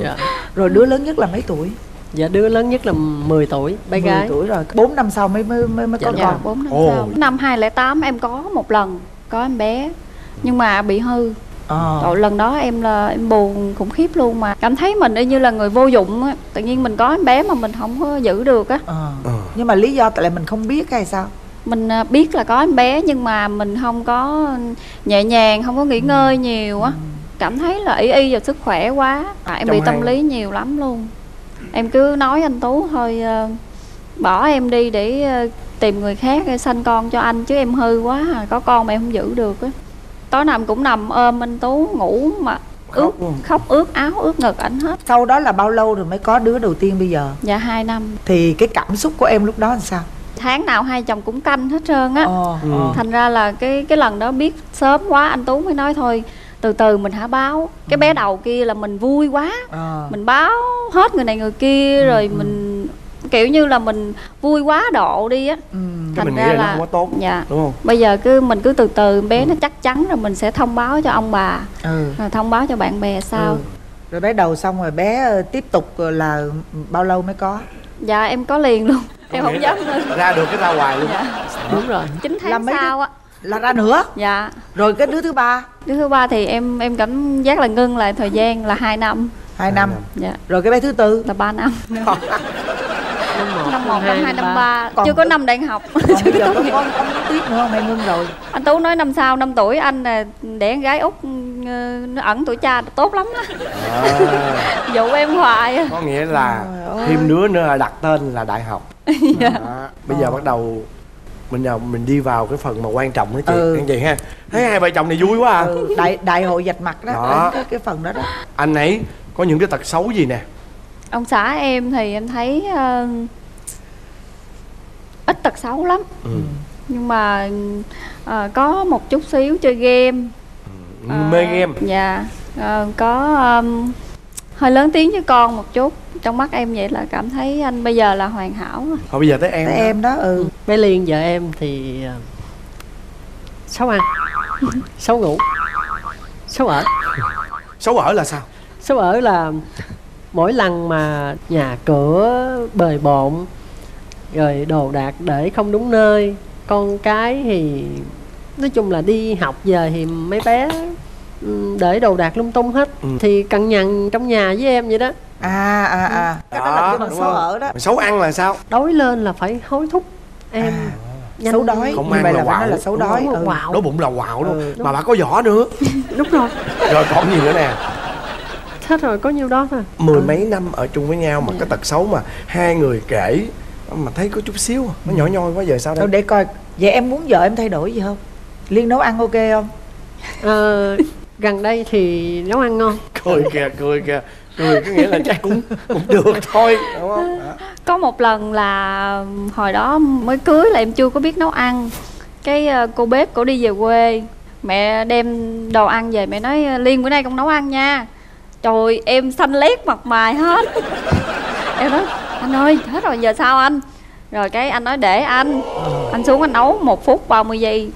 Dạ. Rồi đứa lớn nhất là mấy tuổi dạ đứa lớn nhất là 10 tuổi bé 10 gái. tuổi rồi 4 năm sau mới mới mới, mới có Dạ, con. Bốn năm Ồ. sau. Năm 2008 em có một lần có em bé nhưng mà bị hư. Ờ. Trời, lần đó em là em buồn khủng khiếp luôn mà. Cảm thấy mình y như là người vô dụng á. Tự nhiên mình có em bé mà mình không có giữ được á. Ờ. Ờ. nhưng mà lý do tại là mình không biết hay sao? Mình à, biết là có em bé nhưng mà mình không có nhẹ nhàng không có nghỉ ngơi nhiều á. Cảm thấy là y y vào sức khỏe quá. À, em Trong bị tâm hai- lý nhiều lắm luôn em cứ nói anh tú thôi ờ, bỏ em đi để ờ, tìm người khác để sanh con cho anh chứ em hư quá à, có con mà em không giữ được á. Tối nào em cũng nằm ôm anh tú ngủ mà ướt Khóc luôn. khóc ướt áo ướt ngực ảnh hết. Sau đó là bao lâu rồi mới có đứa đầu tiên bây giờ? Dạ hai năm. Thì cái cảm xúc của em lúc đó làm sao? Tháng nào hai chồng cũng canh hết trơn á. Ờ, Ừ. thành ra là cái cái lần đó biết sớm quá anh tú mới nói thôi từ từ mình hả báo. Cái bé đầu kia là mình vui quá. Ờ. mình báo hết người này người kia rồi mình kiểu như là mình vui quá độ đi á. Ừ. cái mình Thành nghĩ ra là nó không có tốt dạ. đúng không? Bây giờ cứ mình cứ từ từ bé nó chắc chắn rồi mình sẽ thông báo cho ông bà. Ừ. rồi thông báo cho bạn bè sau Ừ. rồi bé đầu xong rồi bé ờ, tiếp tục ờ, là bao lâu mới có? Dạ em có liền luôn. Em không dám ra được cái ra hoài luôn. Dạ. Đúng rồi chín tháng mấy đứa- sau á là ra nữa. Dạ. Rồi cái đứa thứ ba? Đứa thứ ba thì em em cảm giác là ngưng lại thời gian là 2 năm. Hai năm. Dạ. Rồi cái bé thứ tư? Là 3 năm. Năm một. Năm năm hai năm ba. Còn chưa có năm đại học. còn bây giờ có con con tiếp nữa không? Hay ngưng rồi. Anh tú nói năm sau 5 tuổi anh là đẻ con gái út ừ, nó ẩn tuổi cha tốt lắm á. À, dụ em hoài à. có nghĩa là thêm đứa nữa là đặt tên là đại học. Dạ. Đó. bây giờ bắt đầu mình giờ mình đi vào cái phần mà quan trọng đó chị Ừ. anh chị ha. Thấy hai vợ chồng này vui quá à. Ừ, đại đại hội dạch mặt đó, Đó. cái, cái phần đó đó. Anh ấy có những cái tật xấu gì nè? Ông xã em thì em thấy ờ, ít tật xấu lắm. Ừ. nhưng mà ờ, có một chút xíu chơi game. Ờ, mê game. dạ Ờ, có ờm, hơi lớn tiếng với con một chút. Trong mắt em vậy là cảm thấy anh bây giờ là hoàn hảo thôi bây giờ tới em Tới đó. em đó ừ. Bé liên vợ em thì xấu ăn xấu ngủ xấu ở. Xấu ở là sao? Xấu ở là mỗi lần mà nhà cửa bời bộn rồi đồ đạc để không đúng nơi con cái thì nói chung là đi học giờ thì mấy bé ừ, để đồ đạc lung tung hết Ừ. thì cằn nhằn trong nhà với em vậy đó. À à à. Cái đó, là cái mặt đúng xấu ở đó. Xấu ăn là sao? Đói lên là phải hối thúc em. Nhanh- xấu đói. Không ăn vậy là là phải là xấu Đúng đói. ừ. quạo. đói bụng là quạo luôn. Ừ, mà bà có vỏ nữa. Đúng rồi. Rồi còn gì nữa nè? Hết rồi có nhiêu đó thôi. Mười Ừ. mấy năm ở chung với nhau mà cái tật xấu mà hai người kể mà thấy có chút xíu à, nó nhỏ nhoi quá giờ sao Thôi đây để coi. Vậy em muốn vợ em thay đổi gì không? Liên nấu ăn ok không? Ờ, gần đây thì nấu ăn ngon. Cười kìa cười kìa. Cười có nghĩa là chắc cũng cũng được thôi đúng không? Có một lần là hồi đó mới cưới là em chưa có biết nấu ăn. Cái ờ, cô bếp cổ đi về quê mẹ đem đồ ăn về mẹ nói liên bữa nay con nấu ăn nha. Trời em xanh lét mặt mày hết. Em nói anh ơi hết rồi giờ sao anh? Rồi cái anh nói để anh. Anh xuống anh nấu một phút 30 giây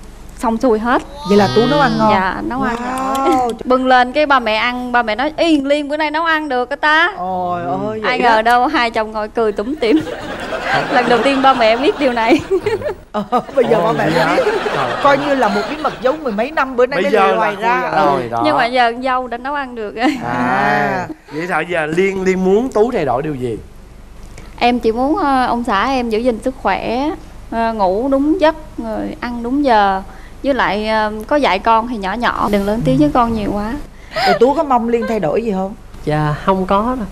xong xuôi hết. Vậy là tú nấu ăn ngon. Dạ nấu ăn giỏi wow. bưng lên cái ba mẹ ăn ba mẹ nói yên liên bữa nay nấu ăn được á ta? Ôi ôi vậy ai đó. ngờ đâu hai chồng ngồi cười tủm tỉm lần đầu tiên ba mẹ biết điều này. Ờ, bây giờ ba Ồ, mẹ hả? biết. Trời coi như là một bí mật giấu mười mấy năm bữa nay bây mới là ra. Ừ. rồi đó. Nhưng mà giờ con dâu đã nấu ăn được. Rồi. à. Vậy sao giờ liên liên muốn tú thay đổi điều gì? Em chỉ muốn ờ, ông xã em giữ gìn sức khỏe ờ, ngủ đúng giấc rồi ăn đúng giờ với lại ờ, có dạy con thì nhỏ nhỏ đừng lớn tiếng với con nhiều quá. Rồi tú có mong liên thay đổi gì không? Dạ không có đâu.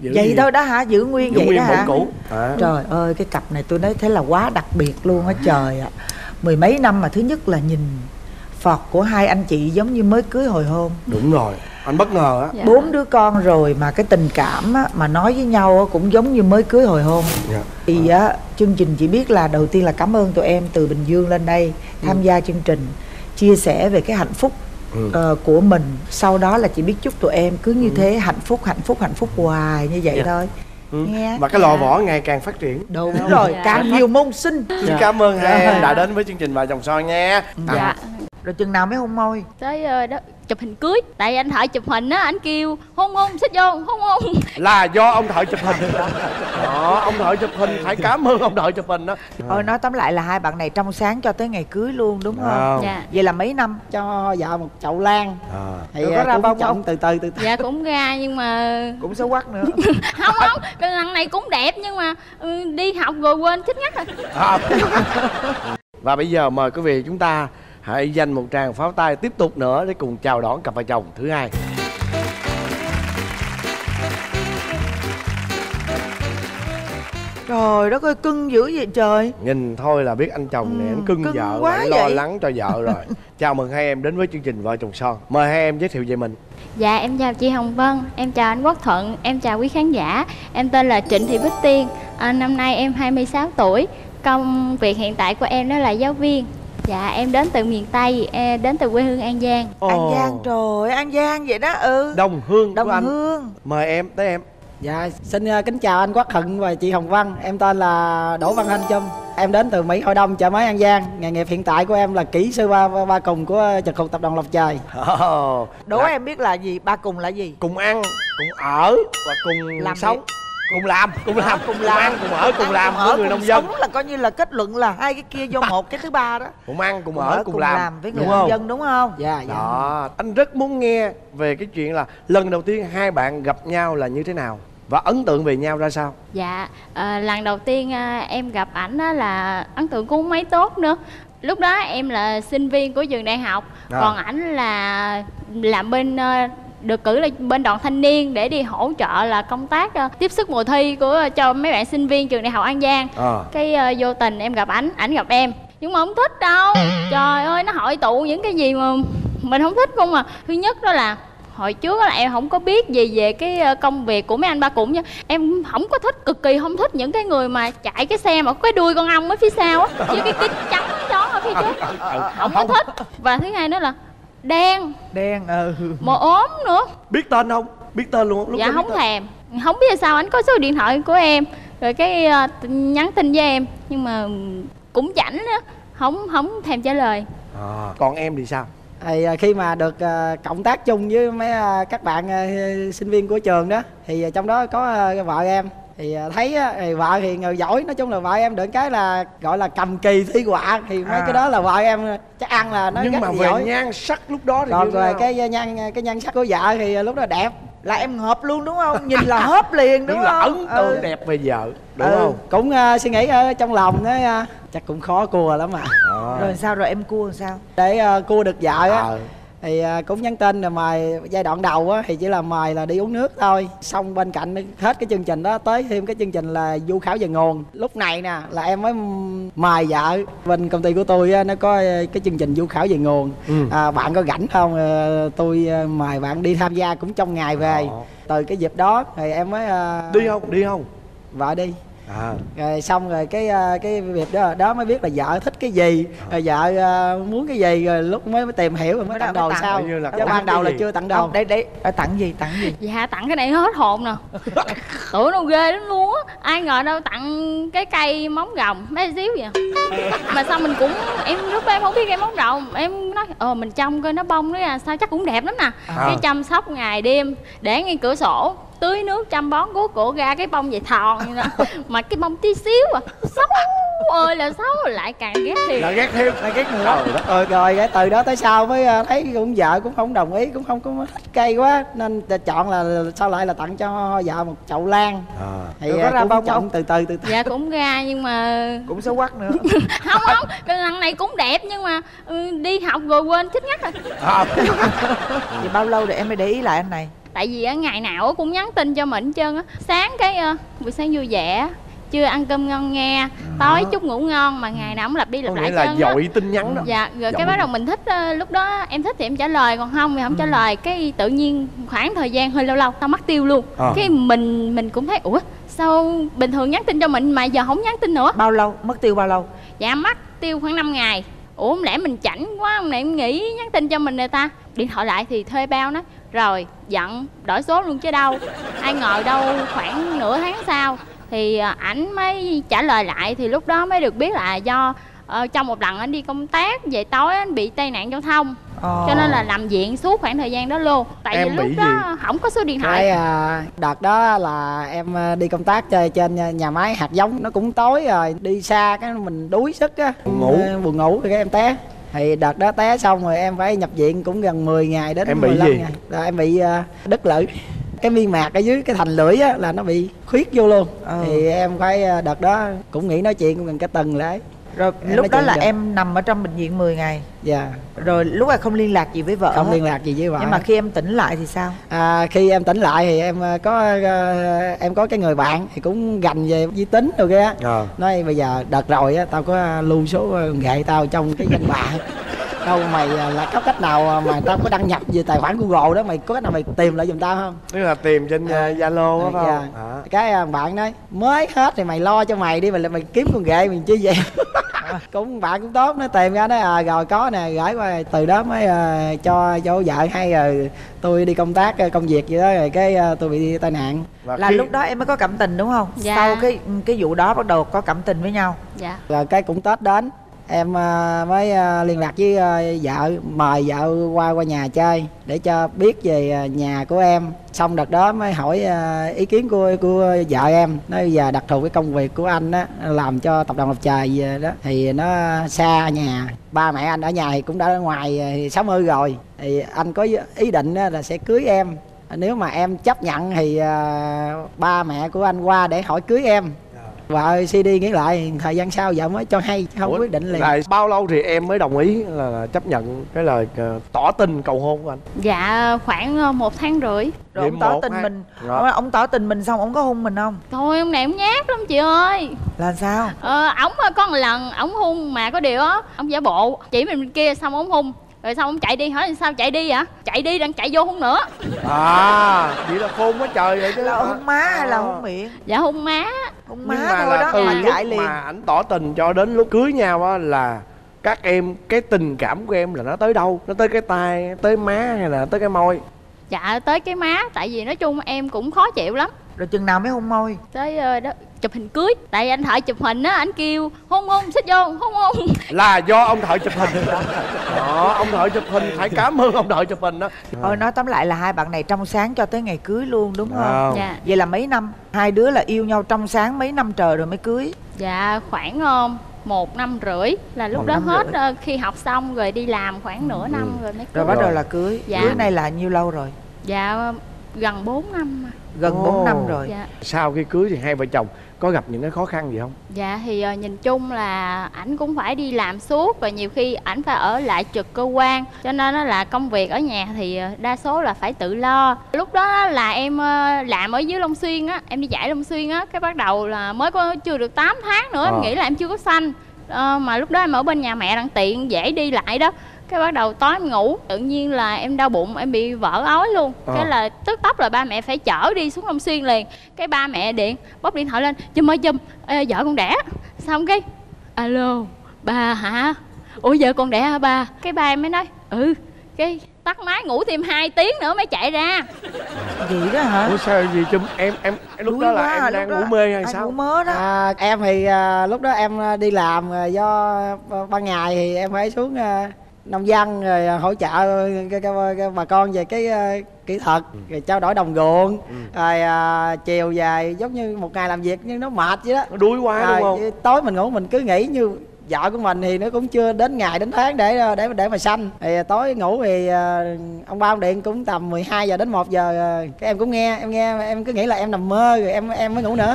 Giữ vậy gì? thôi đó hả? Giữ nguyên giữ vậy nguyên đó hả? cũ. À. trời ơi cái cặp này tôi nói thế là quá đặc biệt luôn á trời ạ. Mười mấy năm mà thứ nhất là nhìn phọt của hai anh chị giống như mới cưới hồi hôn. Đúng rồi anh bất ngờ á Dạ. bốn đứa con rồi mà cái tình cảm á, mà nói với nhau á, cũng giống như mới cưới hồi hôn Dạ. thì á, chương trình chỉ biết là đầu tiên là cảm ơn tụi em từ bình dương lên đây tham gia chương trình chia sẻ về cái hạnh phúc Ừ. ờ, của mình sau đó là chỉ biết chúc tụi em cứ như thế hạnh phúc hạnh phúc hạnh phúc hoài như vậy Dạ. thôi Ừ. và cái lò vỏ ngày càng phát triển đúng rồi Dạ. càng nhiều môn sinh Xin cảm ơn hai Dạ. em đã đến với chương trình vợ chồng son nha À, dạ rồi chừng nào mới hôn môi? Tới ờ, đó chụp hình cưới. Tại anh thợ chụp hình á anh kêu hôn hôn xích vô hôn hôn. Là do ông thợ chụp hình. Đó ông thợ chụp hình phải cảm ơn ông thợ chụp hình đó thôi nói tóm lại là hai bạn này trong sáng cho tới ngày cưới luôn đúng không? Dạ. Vậy là mấy năm? Cho vợ một chậu lan. À. thì có à, ra chọn không? từ từ từ từ. Dạ cũng ra nhưng mà cũng xấu quắc nữa. Không không cái lần này cũng đẹp nhưng mà ừ, đi học rồi quên thích nhắc rồi. À. và bây giờ mời quý vị chúng ta hãy dành một tràng pháo tay tiếp tục nữa để cùng chào đón cặp vợ chồng thứ hai. Trời đất ơi cưng dữ vậy trời. Nhìn thôi là biết anh chồng này Ừ, anh cưng, cưng vợ quá lo vậy. lắng cho vợ rồi. Chào mừng hai em đến với chương trình vợ chồng son. Mời hai em giới thiệu về mình. Dạ em chào chị hồng vân em chào anh quốc thuận em chào quý khán giả. Em tên là trịnh thị bích tiên. À, năm nay em 26 tuổi. Công việc hiện tại của em đó là giáo viên dạ em đến từ miền tây em đến từ quê hương an giang. An Ồ, giang trời ơi, an giang vậy đó ừ. Đồng hương đồng của anh. hương. Mời em tới em. Dạ, xin uh, kính chào anh Quốc Hận và chị Hồng Văn. Em tên là Đỗ Văn Thanh Trâm Em đến từ Mỹ Hội Đông, chợ máy An Giang. Nghề nghiệp hiện tại của em là kỹ sư ba, ba, ba cùng của trực thuộc tập đoàn Lộc Trời. Ồ, đố là em biết là gì ba cùng là gì? Cùng ăn cùng ở và cùng Làm sống. việc. Cùng làm cùng làm. Cùng làm. Ăn cùng ở cùng làm với người nông dân. sống là coi như là kết luận là hai cái kia vô một cái thứ ba đó. Cùng ăn cùng, cùng ở cùng, làm, với người nông dân đúng không? Dạ, dạ. Đó anh rất muốn nghe về cái chuyện là lần đầu tiên hai bạn gặp nhau là như thế nào và ấn tượng về nhau ra sao? Dạ, ờ, lần đầu tiên ờ, em gặp ảnh á là ấn tượng cũng mấy tốt nữa. Lúc đó em là sinh viên của trường đại học À. Còn ảnh là làm bên ờ, được cử là bên đoàn thanh niên để đi hỗ trợ là công tác ờ, tiếp sức mùa thi của cho mấy bạn sinh viên trường đại học An Giang. Ờ cái ờ, vô tình em gặp ảnh ảnh gặp em. Nhưng mà không thích đâu. Trời ơi nó hội tụ những cái gì mà mình không thích không à. Thứ nhất đó là hồi trước á là em không có biết gì về cái ờ, công việc của mấy anh ba cũng nha. Em không có thích cực kỳ không thích những cái người mà chạy cái xe mà có cái đuôi con ong ở phía sau á. Với cái kính trắng chó ở phía trước. Không có thích. Và thứ hai nữa là đen. Đen ừ mà ốm nữa. Biết tên không? Biết tên luôn lúc dạ không thèm. Không biết là sao anh có số điện thoại của em rồi cái ờ, nhắn tin với em nhưng mà cũng chảnh á không không thèm trả lời. À. còn em thì sao? Thì à, khi mà được à, cộng tác chung với mấy à, các bạn à, sinh viên của trường đó thì trong đó có vợ em thì à, thấy á, thì vợ thì người giỏi nói chung là vợ em được cái là gọi là cầm kỳ thi họa thì mấy À. cái đó là vợ em chắc ăn là nó nhưng rất mà về giỏi nhan sắc lúc đó thì còn như thế về nào? cái nhan cái nhan sắc của vợ thì à, lúc đó đẹp là em hợp luôn đúng không nhìn là hớp liền đúng là không ấn tượng Ừ. đẹp về vợ đúng Ừ, không cũng à, suy nghĩ ở trong lòng đó à, chắc cũng khó cua lắm mà à. rồi sao rồi em cua làm sao để à, cua được vợ á Ờ. thì à, cũng nhắn tin rồi mời giai đoạn đầu á thì chỉ là mời là đi uống nước thôi. Xong bên cạnh hết cái chương trình đó tới thêm cái chương trình là du khảo về nguồn. Lúc này nè là em mới mời vợ bên công ty của tôi á nó có cái chương trình du khảo về nguồn. Ừ. à, bạn có rảnh không? Ờ, tôi ờ, mời bạn đi tham gia cũng trong ngày về. Ờ. từ cái dịp đó thì em mới ờ, đi không? Đi không? Vợ đi à. Rồi xong rồi cái ờ, cái việc đó đó mới biết là vợ thích cái gì. Rồi vợ ờ, muốn cái gì rồi lúc mới mới tìm hiểu rồi mới Mới tặng đồ tặng. Coi như là chứ ban đầu là chưa tặng đồ. Đây đây à, tặng gì tặng gì? Dạ tặng cái này hết hồn nè. Tưởng đâu ghê lắm luôn á. Ai ngờ đâu tặng cái cây móng rồng bé xíu vậy. Mà sao mình cũng em lúc đó em không biết cây móng rồng. Em nói ờ mình trông coi nó bông nó ra sao chắc cũng đẹp lắm nè. Cái chăm sóc ngày đêm để ngay cửa sổ tưới nước chăm bón cuốc cổ ra cái bông vậy thòn như đó. Mà cái bông tí xíu à xấu ơi là xấu lại càng ghét thiệt là ghét thêm là ghét nữa. Rồi rồi cái từ đó tới sau mới ờ, thấy cũng vợ cũng không đồng ý cũng không có thích cây quá nên chọn là sau lại là tặng cho vợ một chậu lan. À. thì Rồi có ờ, ra cũng bông chọn từ từ từ từ. Dạ cũng ra nhưng mà cũng xấu quắc nữa. Không không cái lần này cũng đẹp nhưng mà ừ, đi học rồi quên chết ngắt rồi. À. thì bao lâu rồi em mới để ý lại anh này tại vì á, ngày nào cũng nhắn tin cho mình hết trơn á. Sáng cái buổi sáng vui vẻ chưa ăn cơm ngon nghe tối chúc ngủ ngon mà ngày nào cũng lặp đi có lặp nghĩa lại là trơn á. dội tin nhắn đó. Dạ rồi cái bắt đầu mình thích ờ, lúc đó em thích thì em trả lời còn không thì không trả lời. Cái tự nhiên khoảng thời gian hơi lâu lâu tao mất tiêu luôn. Ờ. cái mình mình cũng thấy ủa sao bình thường nhắn tin cho mình mà giờ không nhắn tin nữa? Bao lâu? Mất tiêu bao lâu? Dạ mất tiêu khoảng 5 ngày. Ủa không lẽ mình chảnh quá không lẽ em nghĩ nhắn tin cho mình người ta? Điện thoại lại thì thuê bao nói rồi giận đổi số luôn chứ đâu. Ai ngờ đâu khoảng nửa tháng sau thì à, ảnh mới trả lời lại thì lúc đó mới được biết là do ờ, trong một lần anh đi công tác về tối anh bị tai nạn giao thông. Ờ. cho nên là nằm viện suốt khoảng thời gian đó luôn. Tại Em vì lúc đó không có số điện cái thoại à, đợt đó là em à, đi công tác chơi trên nhà- máy hạt giống. Nó cũng tối rồi đi xa cái mình đuối sức á. Buồn ngủ. Ờ, buồn ngủ thì cái em té thì đợt đó té xong rồi em phải nhập viện cũng gần 10 ngày đến Em bị 15 gì? ngày rồi em bị à, đứt lưỡi cái mi mạc ở dưới cái thành lưỡi á là nó bị khuyết vô luôn Ừ. thì em phải à, đợt đó cũng nghĩ nói chuyện cũng gần cái tuần lại rồi Em lúc đó là được. em nằm ở trong bệnh viện 10 ngày dạ rồi lúc này không liên lạc gì với vợ không hết. liên lạc gì với vợ nhưng mà khi em tỉnh lại thì sao À, khi em tỉnh lại thì em à, có à, em có cái người bạn thì cũng gành về vi tính rồi kia Ờ. nói bây giờ đợt rồi á tao có à, lưu số à, ghệ tao trong cái danh bạ đâu mày à, là có cách nào à, mà tao có đăng nhập về tài khoản google đó mày có cách nào mày tìm lại giùm tao không tức là tìm trên ờ, zalo đó phải Dạ. không à. cái à, bạn nói mới hết thì mày lo cho mày đi mày mày kiếm con ghệ mình chứ về cũng bạn cũng tốt nó tìm ra đó à, rồi có nè gửi qua từ đó mới à, cho cho vợ hay rồi tôi đi công tác công việc gì đó rồi cái à, tôi bị tai nạn. Và là khi- lúc đó em mới có cảm tình đúng không? Dạ. sau cái cái vụ đó bắt đầu có cảm tình với nhau. Dạ. Rồi cái cũng tết đến em à, mới à, liên lạc với à, vợ, mời vợ qua qua nhà chơi để cho biết về nhà của em. Xong đợt đó mới hỏi ý kiến của của vợ em. Nói giờ đặc thù cái công việc của anh đó làm cho tập đoàn lộc trời gì đó thì nó xa nhà. Ba mẹ anh ở nhà thì cũng đã ở ngoài 60 rồi. Thì anh có ý định là sẽ cưới em. Nếu mà em chấp nhận thì ba mẹ của anh qua để hỏi cưới em vợ suy đi nghĩ lại thời gian sau vợ mới cho hay không Ủa, quyết định liền. là bao lâu thì em mới đồng ý là, chấp nhận cái lời ờ, tỏ tình cầu hôn của anh? Dạ khoảng ờ, một tháng rưỡi. Rồi Vậy ông tỏ một, tình hai- mình. Rồi. ông, tỏ tình mình xong ông có hôn mình không? Thôi ông này ông nhát lắm chị ơi. Là sao? Ờ ổng ờ, có một lần ổng hung mà có điều á ông giả bộ chỉ mình bên kia xong ổng hung rồi xong ông chạy đi hỏi sao chạy đi vậy? Chạy đi đang chạy vô hung nữa. À vậy là khôn quá trời vậy chứ. Là hôn má hay là hôn miệng? Dạ hung má. Hôn nhưng má mà thôi là đó từ mà lúc chạy liền. mà ảnh tỏ tình cho đến lúc cưới nhau á là các em cái tình cảm của em là nó tới đâu? Nó tới cái tai tới má hay là tới cái môi? Dạ tới cái má. Tại vì nói chung em cũng khó chịu lắm rồi chừng nào mới hôn môi? Tới ờ, đó chụp hình cưới. Tại anh thợ chụp hình á anh kêu hôn hôn xích vô hôn hôn. Là do ông thợ chụp hình. Đó ông thợ chụp hình phải cảm ơn ông thợ chụp hình đó. Thôi nói tóm lại là hai bạn này trong sáng cho tới ngày cưới luôn đúng không? Không. dạ. Vậy là mấy năm? Hai đứa là yêu nhau trong sáng mấy năm trời rồi mới cưới? Dạ khoảng ờ, một năm rưỡi là lúc Một đó hết rưỡi. ờ, khi học xong rồi đi làm khoảng nửa năm rồi mới rồi cưới. bắt đầu Rồi. là cưới. Dạ. cưới này là nhiêu lâu rồi? Dạ gần 4 năm mà. Gần. 4 năm rồi dạ sau khi cưới thì hai vợ chồng có gặp những cái khó khăn gì không Dạ thì ờ, nhìn chung là ảnh cũng phải đi làm suốt và nhiều khi ảnh phải ở lại trực cơ quan cho nên là công việc ở nhà thì ờ, đa số là phải tự lo. Lúc đó là em ờ, làm ở dưới Long Xuyên á, em đi dạy Long Xuyên á, cái bắt đầu là mới có chưa được 8 tháng nữa Ờ. em nghĩ là em chưa có xanh. Mà lúc đó em ở bên nhà mẹ đặng tiện dễ đi lại đó cái bắt đầu tối em ngủ tự nhiên là em đau bụng em bị vỡ ói luôn. Ờ. cái là tức tốc là ba mẹ phải chở đi xuống long xuyên liền. Cái ba mẹ điện bóc điện thoại lên chum ơi chum ê, vợ con đẻ. Xong cái alo ba hả? Ủa vợ con đẻ hả ba? Cái ba em mới nói ừ. Cái tắt máy ngủ thêm 2 tiếng nữa mới chạy ra. Vậy đó hả? Ủa sao gì chum em em lúc Đuối đó là quá, em lúc đang đó ngủ mê hay sao? ngủ mớ đó. À, em thì à, lúc đó em à, đi làm à, do à, ban ngày thì em phải xuống à, nông dân rồi hỗ trợ cái, cái, cái, bà con về cái à, kỹ thuật rồi trao đổi đồng ruộng rồi à, chiều về giống như một ngày làm việc nhưng nó mệt vậy đó. Đuối quá Rồi, đúng không? tối mình ngủ mình cứ nghĩ như vợ của mình thì nó cũng chưa đến ngày đến tháng để để để mà sanh. Thì tối ngủ thì à, ông ba ông điện cũng tầm 12 giờ đến 1 giờ cái em cũng nghe em nghe em cứ nghĩ là em nằm mơ rồi em em mới ngủ nữa.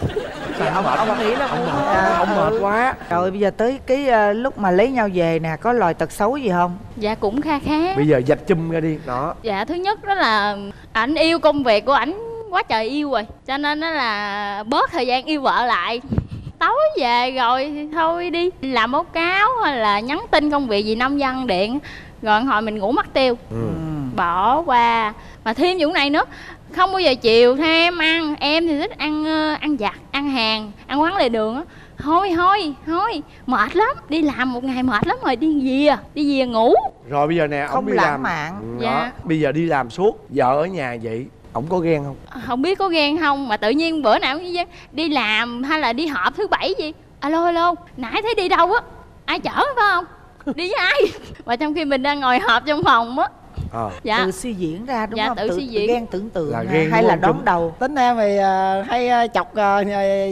Ông ông nghĩ à, ông mệt quá rồi bây giờ tới cái ờ, lúc mà lấy nhau về nè có loài tật xấu gì không? Dạ cũng kha khá. Bây giờ dạch chum ra đi. Đó. Dạ thứ nhất đó là ảnh yêu công việc của ảnh quá trời yêu rồi cho nên đó là bớt thời gian yêu vợ lại tối về rồi thì thôi đi. Làm báo cáo hay là nhắn tin công việc gì nông dân điện rồi hồi mình ngủ mất tiêu. Ừ. bỏ qua. Mà thêm vụ này nữa không bao giờ chiều thêm ăn. Em thì thích ăn ờ, ăn vặt ăn hàng ăn quán lề đường á. Thôi thôi thôi mệt lắm. Đi làm một ngày mệt lắm rồi đi về đi về ngủ. Rồi bây giờ nè ông không đi lãng làm. mạn. Ừ, đó. Dạ. bây giờ đi làm suốt vợ ở nhà vậy ổng có ghen không? À, không biết có ghen không, mà tự nhiên bữa nào cũng đi làm hay là đi họp thứ bảy gì. Alo alo, nãy thấy đi đâu á? Ai chở phải không? Đi với ai? Và trong khi mình đang ngồi họp trong phòng á ờ. Dạ. Tự suy diễn ra đúng Dạ, không? tự suy diễn. ghen tưởng tượng Là ghen hay là đón Trâm? đầu? Tính em thì à, hay à, chọc à,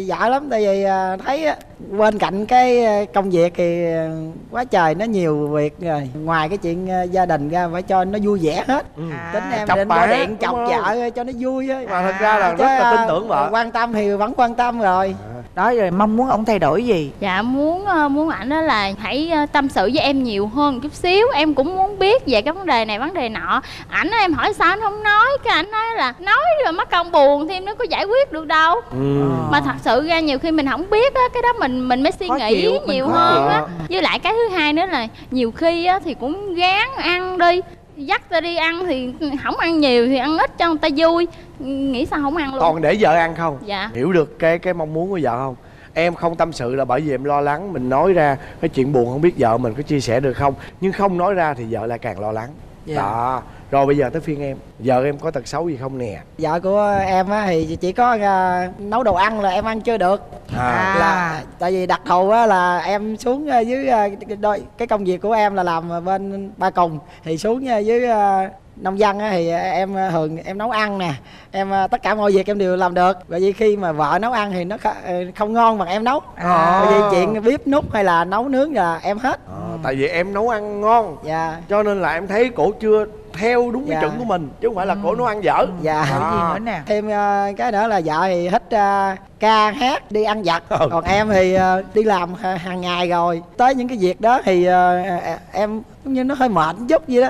vợ lắm tại vì à, thấy bên cạnh cái à, công việc thì à, quá trời nó nhiều việc rồi. Ngoài cái chuyện à, gia đình ra phải cho nó vui vẻ hết. Ừ. À, tính em chọc định gọi điện chọc vợ cho nó vui á. Mà thật ra là Chứ, rất là à, tin tưởng vợ. quan tâm thì vẫn quan tâm rồi. Đó rồi mong muốn ông thay đổi gì? Dạ muốn ờ, muốn ảnh đó là hãy ờ, tâm sự với em nhiều hơn chút xíu. Em cũng muốn biết về cái vấn đề này vấn đề nọ. Ảnh em hỏi sao anh không nói? Cái ảnh nói là nói rồi mất công buồn thêm nó có giải quyết được đâu. Ừ. mà thật sự ra nhiều khi mình không biết á cái đó mình mình mới suy Khó nghĩ chịu, nhiều hơn á. Với lại cái thứ hai nữa là nhiều khi á thì cũng gán ăn đi. Dắt ta đi ăn thì không ăn nhiều thì ăn ít cho người ta vui. Nghĩ sao không ăn luôn. Còn để vợ ăn không? Dạ. Hiểu được cái cái mong muốn của vợ không? Em không tâm sự là bởi vì em lo lắng mình nói ra cái chuyện buồn không biết vợ mình có chia sẻ được không? Nhưng không nói ra thì vợ lại càng lo lắng Dạ. đó. Rồi bây giờ tới phiên em. Vợ em có tật xấu gì không nè? Vợ của em á thì chỉ có à, nấu đồ ăn là em ăn chưa được. À, là tại vì đặc thù á là em xuống à, dưới à, cái đôi cái công việc của em là làm bên ba cùng thì xuống à, dưới à, nông dân á thì em à, thường em nấu ăn nè em à, tất cả mọi việc em đều làm được. Bởi vì khi mà vợ nấu ăn thì nó ờ, không ngon bằng em nấu. À. bởi vì chuyện bếp nút hay là nấu nướng là em hết. Ờ, tại vì em nấu ăn ngon dạ. cho nên là em thấy cổ chưa theo đúng cái Dạ. chuẩn của mình chứ không phải là cổ nấu ăn dở. Dạ. À. gì nữa nè? Thêm à, cái nữa là vợ thì thích à, ca hát đi ăn vặt. Ừ. còn em thì à, đi làm hàng ngày rồi. Tới những cái việc đó thì à, à, em giống như nó hơi mệt chút vậy đó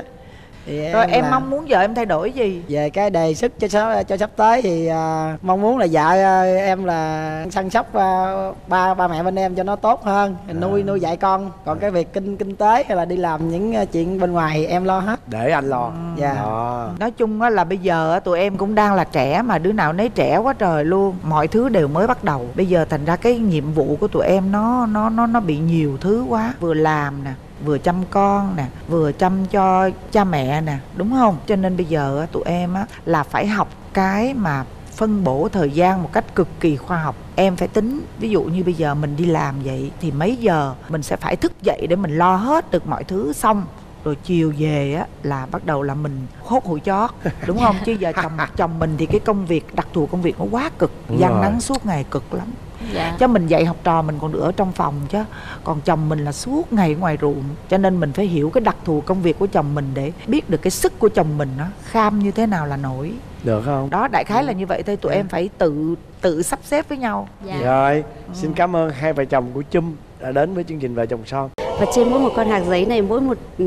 thì rồi em là- mong muốn vợ em thay đổi gì? Về cái đề xuất cho sắp cho sắp tới thì à, mong muốn là vợ à, em là săn sóc à, ba ba mẹ bên em cho nó tốt hơn nuôi nuôi dạy con. Còn cái việc kinh kinh tế hay là đi làm những à, chuyện bên ngoài thì em lo hết. Để anh lo. Dạ. Đó. nói chung á là bây giờ á, tụi em cũng đang là trẻ mà đứa nào nấy trẻ quá trời luôn. Mọi thứ đều mới bắt đầu. Bây giờ thành ra cái nhiệm vụ của tụi em nó nó nó nó bị nhiều thứ quá. Vừa làm nè vừa chăm con nè vừa chăm cho cha mẹ nè đúng không? Cho nên bây giờ tụi em á là phải học cái mà phân bổ thời gian một cách cực kỳ khoa học. Em phải tính ví dụ như bây giờ mình đi làm vậy thì mấy giờ mình sẽ phải thức dậy để mình lo hết được mọi thứ xong. Rồi chiều về á là bắt đầu là mình hốt hụi chót đúng không? Chứ giờ chồng chồng mình thì cái công việc đặc thù công việc nó quá cực gian nắng suốt ngày cực lắm dạ. Chứ mình dạy học trò mình còn được ở trong phòng chứ. Còn chồng mình là suốt ngày ngoài ruộng cho nên mình phải hiểu cái đặc thù công việc của chồng mình để biết được cái sức của chồng mình nó kham như thế nào là nổi. Được không? Đó đại khái là như vậy thôi tụi em phải tự tự sắp xếp với nhau. Dạ. Rồi xin cảm ơn hai vợ chồng của chum đã đến với chương trình vợ chồng son. Và trên mỗi một con hạt giấy này mỗi một ừ,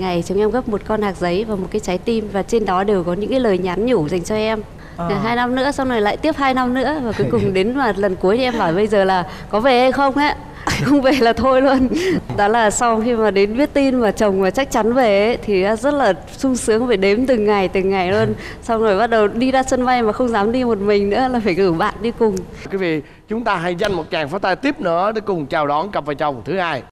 ngày chúng em gấp một con hạt giấy và một cái trái tim và trên đó đều có những cái lời nhắn nhủ dành cho em. Là hai năm nữa xong rồi lại tiếp hai năm nữa và cuối cùng đến mà lần cuối thì em bảo bây giờ là có về hay không ấy. Không về là thôi luôn. Đó là sau khi mà đến biết tin mà chồng mà chắc chắn về ấy, thì rất là sung sướng phải đếm từng ngày từng ngày luôn. Xong rồi bắt đầu đi ra sân bay mà không dám đi một mình nữa là phải gửi bạn đi cùng. Quý vị chúng ta hãy dành một tràng pháo tay tiếp nữa để cùng chào đón cặp vợ chồng thứ hai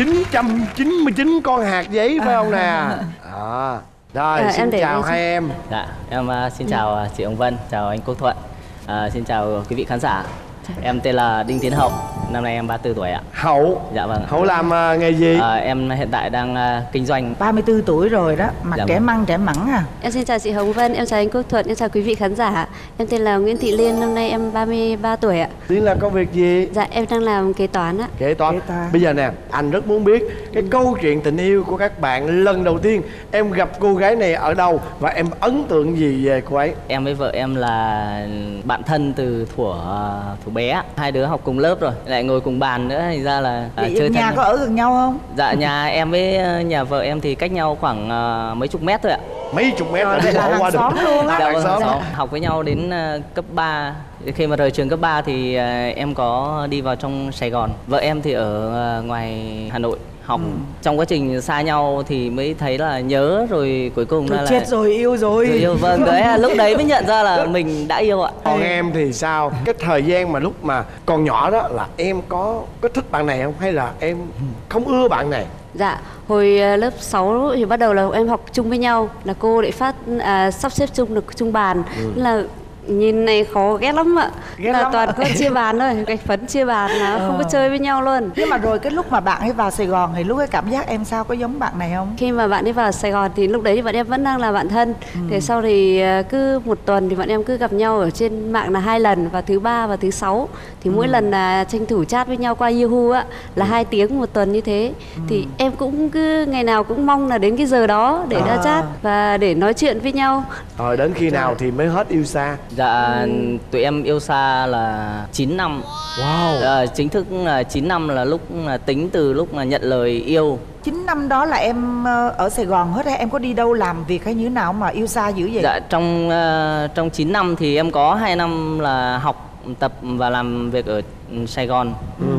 chín trăm chín mươi chín con hạt giấy phải không nè? À, rồi À, xin chào hai em. Dạ, em à, xin chào à, chị Hồng Vân, chào anh Quốc Thuận, à, xin chào quý vị khán giả. Em tên là Đinh Tiến Hậu, năm nay em 34 tuổi ạ. hậu Dạ vâng. hậu làm à, nghề gì À, em hiện tại đang à, kinh doanh 34 tuổi rồi đó mà Dạ trẻ vâng. măng trẻ mẵn à Em xin chào chị Hồng Vân, em chào anh Quốc Thuận, em chào quý vị khán giả. Em tên là Nguyễn Thị Liên, năm nay em 33 tuổi ạ. tiến là công việc gì Dạ em đang làm kế toán ạ. kế toán Kế toán. bây giờ nè anh rất muốn biết cái câu chuyện tình yêu của các bạn lần đầu tiên em gặp cô gái này ở đâu và em ấn tượng gì về cô ấy Em với vợ em là bạn thân từ thuở à, thuở bé, hai đứa học cùng lớp rồi, lại ngồi cùng bàn nữa, thành ra là à, Vậy chơi nhà thân. có ở gần nhau không Dạ nhà em với à, nhà vợ em thì cách nhau khoảng à, mấy chục mét thôi ạ. mấy chục mét Rồi, là đi là hàng qua được xóm luôn á. Dạ vâng, học với nhau đến à, cấp 3 khi mà rời trường cấp 3 thì à, em có đi vào trong Sài Gòn. Vợ em thì ở à, ngoài Hà Nội học. Ừ. trong quá trình xa nhau thì mới thấy là nhớ rồi cuối cùng Thôi là chết rồi yêu rồi. Rồi yêu vâng đấy là lúc đấy mới nhận ra là mình đã yêu ạ. Còn em thì sao? Cái thời gian mà lúc mà còn nhỏ đó là em có có thích bạn này không? Hay là em không ưa bạn này? Dạ, hồi à, lớp 6 thì bắt đầu là em học chung với nhau là cô lại phát à, sắp xếp chung được chung bàn. Thế là nhìn này khó ghét lắm ạ. Ghét là lắm toàn có chia bàn thôi gạch phấn chia bàn là không có chơi với nhau luôn. Nhưng mà rồi cái lúc mà bạn ấy vào Sài Gòn thì lúc cái cảm giác em sao? Có giống bạn này không? Khi mà bạn đi vào Sài Gòn thì lúc đấy thì bọn em vẫn đang là bạn thân. Thế sau thì à, cứ một tuần thì bọn em cứ gặp nhau ở trên mạng là hai lần vào thứ ba và thứ sáu. Thì mỗi lần là tranh thủ chat với nhau qua Yahoo á là hai tiếng một tuần như thế. Thì em cũng cứ ngày nào cũng mong là đến cái giờ đó để ra À. chat và để nói chuyện với nhau. Rồi đến khi nào thì mới hết yêu xa dạ tụi em yêu xa là 9 năm. Wow. Ờ, chính thức là 9 năm là lúc là tính từ lúc mà nhận lời yêu. 9 năm đó là em ờ, ở Sài Gòn hết hay em có đi đâu làm việc hay như thế nào mà yêu xa dữ vậy? Dạ trong ờ, trong 9 năm thì em có 2 năm là học tập và làm việc ở Sài Gòn.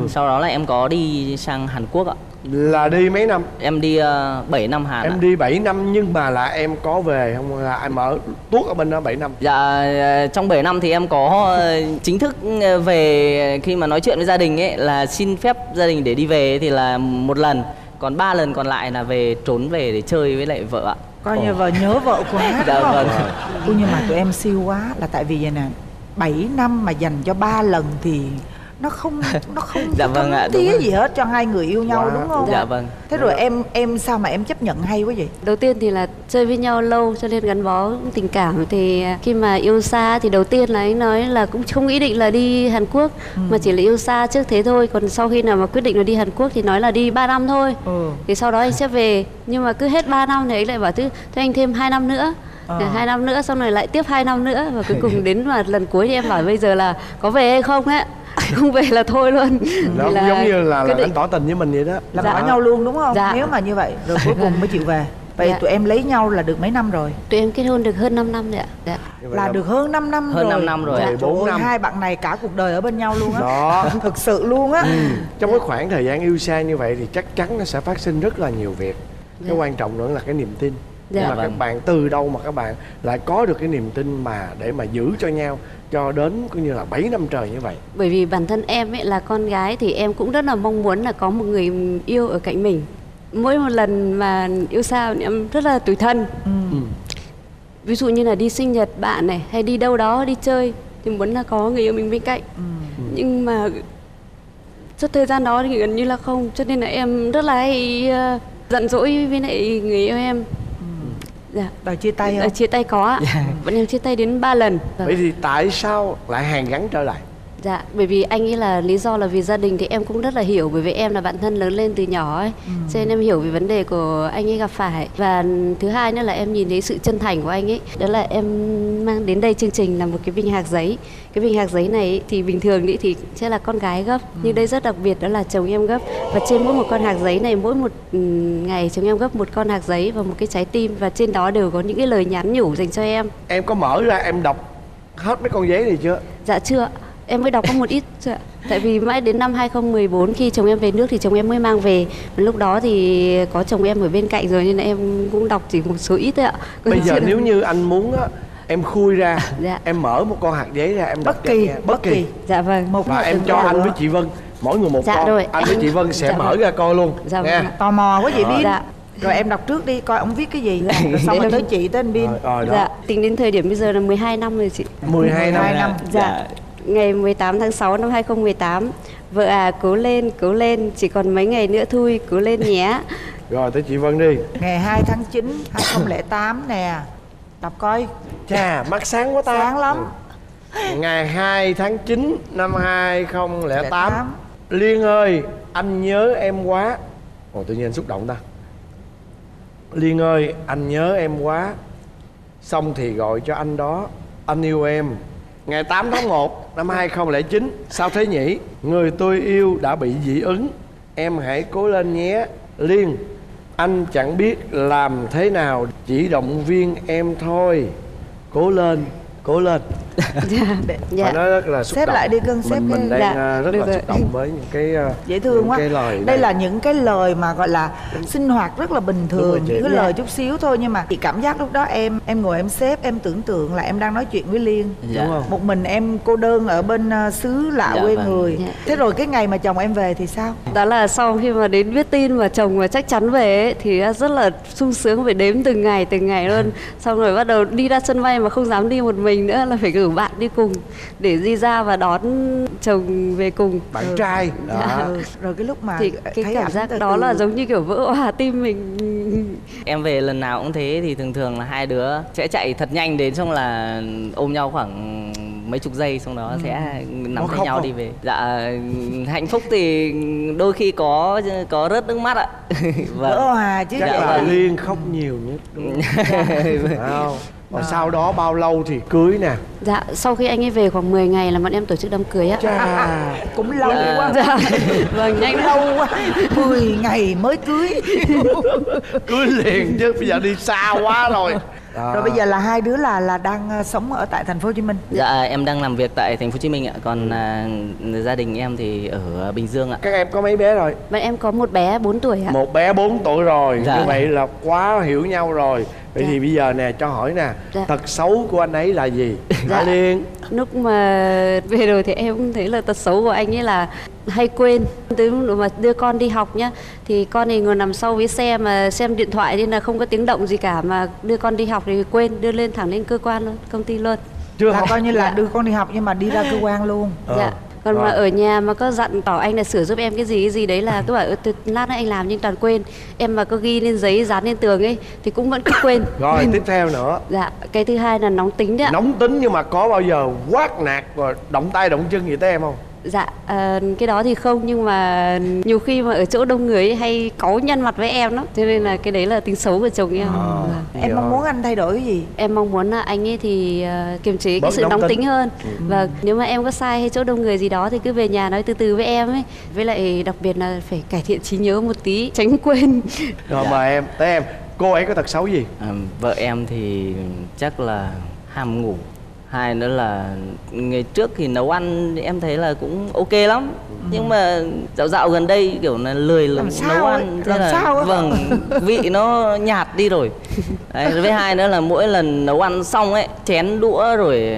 Sau đó là em có đi sang Hàn Quốc ạ. Là đi mấy năm em đi uh, 7 năm Hàn em ạ. đi 7 năm nhưng mà là em có về không là em ở tuốt ở bên đó 7 năm Dạ ờ, trong 7 năm thì em có ờ, chính thức ờ, về khi mà nói chuyện với gia đình ấy là xin phép gia đình để đi về thì là một lần còn ba lần còn lại là về trốn về để chơi với lại vợ ạ. coi như vợ nhớ vợ quá Dạ vâng. Ui, nhưng mà tụi em siêu quá là tại vì vậy nè 7 năm mà dành cho ba lần thì nó không nó không Dạ có vâng ạ, thấm đúng gì hết cho hai người yêu nhau Wow. đúng không? Dạ vâng. thế rồi em em sao mà em chấp nhận hay quá vậy? Đầu tiên thì là chơi với nhau lâu cho nên gắn bó tình cảm thì khi mà yêu xa thì đầu tiên là anh nói là cũng không ý định là đi Hàn Quốc mà chỉ là yêu xa trước thế thôi. Còn sau khi nào mà quyết định là đi Hàn Quốc thì nói là đi 3 năm thôi. Ừ. thì sau đó anh sẽ về. Nhưng mà cứ hết 3 năm thì anh lại bảo thứ thế anh thêm 2 năm nữa Thì hai năm nữa xong rồi lại tiếp 2 năm nữa và cuối cùng đến mà lần cuối thì em bảo bây giờ là có về hay không á không về là thôi luôn nó Thì cũng giống như là, là định- anh tỏ tình với mình vậy đó là Dạ. bỏ nhau luôn đúng không Dạ. nếu mà như vậy rồi cuối cùng mới chịu về vậy Dạ. tụi em lấy nhau là được mấy năm rồi tụi em kết hôn được hơn 5 năm rồi ạ dạ. Là được hơn 5 năm Hơn rồi năm năm rồi. Dạ, năm. hai bạn này cả cuộc đời ở bên nhau luôn á đó thực sự luôn á Ừ. trong cái khoảng thời gian yêu xa như vậy thì chắc chắn nó sẽ phát sinh rất là nhiều việc cái Dạ. quan trọng nữa là cái niềm tin Dạ. Nhưng mà Vâng. các bạn từ đâu mà các bạn lại có được cái niềm tin mà để mà giữ cho nhau cho đến coi như là 7 năm trời như vậy bởi vì bản thân em ấy là con gái thì em cũng rất là mong muốn là có một người yêu ở cạnh mình mỗi một lần mà yêu thì em rất là tủi thân ừ. ví dụ như là đi sinh nhật bạn này hay đi đâu đó đi chơi thì muốn là có người yêu mình bên cạnh Ừ. nhưng mà suốt thời gian đó thì gần như là không cho nên là em rất là hay ờ, giận dỗi với lại người yêu em dạ. Đòi chia tay không? chia tay có ạ. Bọn em chia tay đến 3 lần. Vậy thì tại sao lại hàn gắn trở lại Dạ, bởi vì anh ấy là lý do là vì gia đình thì em cũng rất là hiểu bởi vì em là bạn thân lớn lên từ nhỏ ấy. Cho nên em hiểu về vấn đề của anh ấy gặp phải. Và thứ hai nữa là em nhìn thấy sự chân thành của anh ấy. Đó là em mang đến đây chương trình là một cái bình hạc giấy. Cái bình hạc giấy này thì bình thường ý thì sẽ là con gái gấp, nhưng đây rất đặc biệt đó là chồng em gấp. Và trên mỗi một con hạc giấy này mỗi một ừ, ngày chồng em gấp một con hạc giấy và một cái trái tim và trên đó đều có những cái lời nhắn nhủ dành cho em. em có mở ra em đọc hết mấy con giấy này chưa Dạ chưa. Em mới đọc có một ít thôi ạ. Tại vì mãi đến năm 2014 khi chồng em về nước thì chồng em mới mang về. Lúc đó thì có chồng em ở bên cạnh rồi nên là em cũng đọc chỉ một số ít thôi ạ. Còn bây giờ nếu như anh muốn á em khui ra Dạ. em mở một con hạt giấy ra em đọc bất kỳ nghe. bất kỳ Dạ vâng. một và một em cho anh với chị Vân mỗi người một Dạ con rồi, anh với chị Vân sẽ dạ mở vâng. ra coi luôn Dạ nghe vâng. tò mò quá vậy bin Dạ. rồi em đọc trước đi coi ông viết cái gì rồi xong Để rồi tới chị tới anh bin rồi, rồi đó Dạ, tính đến thời điểm bây giờ là 12 năm rồi chị. 12 năm 12 năm Dạ. Ngày 18 tháng 6 năm 2018 Vợ à cố lên, cố lên Chỉ còn mấy ngày nữa thôi, cố lên nhé. Rồi tới chị Vân đi. Ngày 2 tháng 9 2008 nè. Đọc coi. Chà mắt sáng quá ta. Sáng lắm. Ngày 2 tháng 9 năm 2008 08. Liên ơi anh nhớ em quá. Ồ tự nhiên anh xúc động ta. Liên ơi anh nhớ em quá. Xong thì gọi cho anh đó. Anh yêu em Ngày 8 tháng 1 năm 2009 Sao thế nhỉ Người tôi yêu đã bị dị ứng. Em hãy cố lên nhé. Liên, Anh chẳng biết làm thế nào, Chỉ động viên em thôi. Cố lên. Cố lên Để- Dạ. Phải nói rất là xúc xếp động lại đi cưng xếp mình, mình đang Dạ, à, rất được là rồi. xúc động với những cái à, dễ thương quá cái lời đây này. là những cái lời mà gọi là sinh hoạt rất là bình rồi thường những cái Dạ. lời chút xíu thôi nhưng mà chị cảm giác lúc đó em em ngồi em xếp em tưởng tượng là em đang nói chuyện với liên Dạ. Đúng không? một mình em cô đơn ở bên ờ, xứ lạ Dạ quê vâng. người Dạ. thế rồi cái ngày mà chồng em về thì sao Đó là sau khi mà đến biết tin mà chồng mà chắc chắn về ấy, thì rất là sung sướng phải đếm từng ngày từng ngày luôn. Xong rồi bắt đầu đi ra sân bay mà không dám đi một mình nữa là phải cử bạn đi cùng để đi ra và đón chồng về cùng. bạn trai Dạ. đó. Ừ, rồi cái lúc mà Thì cái thấy cảm giác đó từ- là giống như kiểu vỡ hòa tim mình. Em về lần nào cũng thế thì thường thường là hai đứa sẽ chạy thật nhanh đến xong là ôm nhau khoảng mấy chục giây xong đó sẽ nắm tay nhau không? đi về. Dạ hạnh phúc thì đôi khi có có rớt nước mắt ạ. vỡ vâng. hòa chứ chắc Dạ là vâng. liên khóc nhiều nhất đúng không? Và sau đó bao lâu thì cưới nè Dạ, sau khi anh ấy về khoảng 10 ngày là bọn em tổ chức đám cưới á. chà cũng lâu Dạ. quá Dạ. Vâng, nhanh lâu quá 10 ngày mới cưới cưới liền chứ bây giờ đi xa quá rồi À. rồi bây giờ là hai đứa là là đang ờ, sống ở tại thành phố Hồ Chí Minh Dạ em đang làm việc tại thành phố Hồ Chí Minh ạ, còn à, gia đình em thì ở Bình Dương ạ. các em có mấy bé rồi Bạn em có một bé 4 tuổi ạ. một bé 4 tuổi rồi Dạ. như vậy là quá hiểu nhau rồi vậy Dạ. thì bây giờ nè cho hỏi nè Dạ. tật xấu của anh ấy là gì Dạ. Hải Liên Lúc mà về rồi thì em cũng thấy là tật xấu của anh ấy là hay quên Tới lúc mà đưa con đi học nhá Thì con thì ngồi nằm sau với xe mà xem điện thoại nên là không có tiếng động gì cả Mà đưa con đi học thì quên đưa lên thẳng lên cơ quan luôn, công ty luôn chưa là học coi như là Dạ. đưa con đi học nhưng mà đi ra cơ quan luôn Ờ. Dạ còn Rồi. mà ở nhà mà có dặn bảo anh là sửa giúp em cái gì cái gì đấy là cứ bảo "Ừ, từ lát nữa anh làm nhưng toàn quên. Em mà có ghi lên giấy dán lên tường ấy thì cũng vẫn cứ quên. Rồi tiếp theo nữa. Dạ cái thứ hai là nóng tính đấy ạ. Nóng tính nhưng mà có bao giờ quát nạt rồi động tay động chân gì tới em không Dạ, ờ, cái đó thì không nhưng mà nhiều khi mà ở chỗ đông người ấy hay cáu nhăn mặt với em lắm Cho nên là cái đấy là tính xấu của chồng em Ờ. Vâng. em mong muốn anh thay đổi cái gì Em mong muốn là anh ấy thì ờ, kiềm chế Bớt cái sự nóng tính. tính hơn Và nếu mà em có sai hay chỗ đông người gì đó thì cứ về nhà nói từ từ với em ấy Với lại đặc biệt là phải cải thiện trí nhớ một tí, tránh quên rồi Dạ. mời em tới em cô ấy có tật xấu gì À, vợ em thì chắc là ham ngủ hai nữa là ngày trước thì nấu ăn em thấy là cũng ok lắm nhưng mà dạo dạo gần đây kiểu là lười Làm nấu sao ấy? ăn Làm sao ấy? vâng vị nó nhạt đi rồi Đấy, với hai nữa là mỗi lần nấu ăn xong ấy chén đũa rồi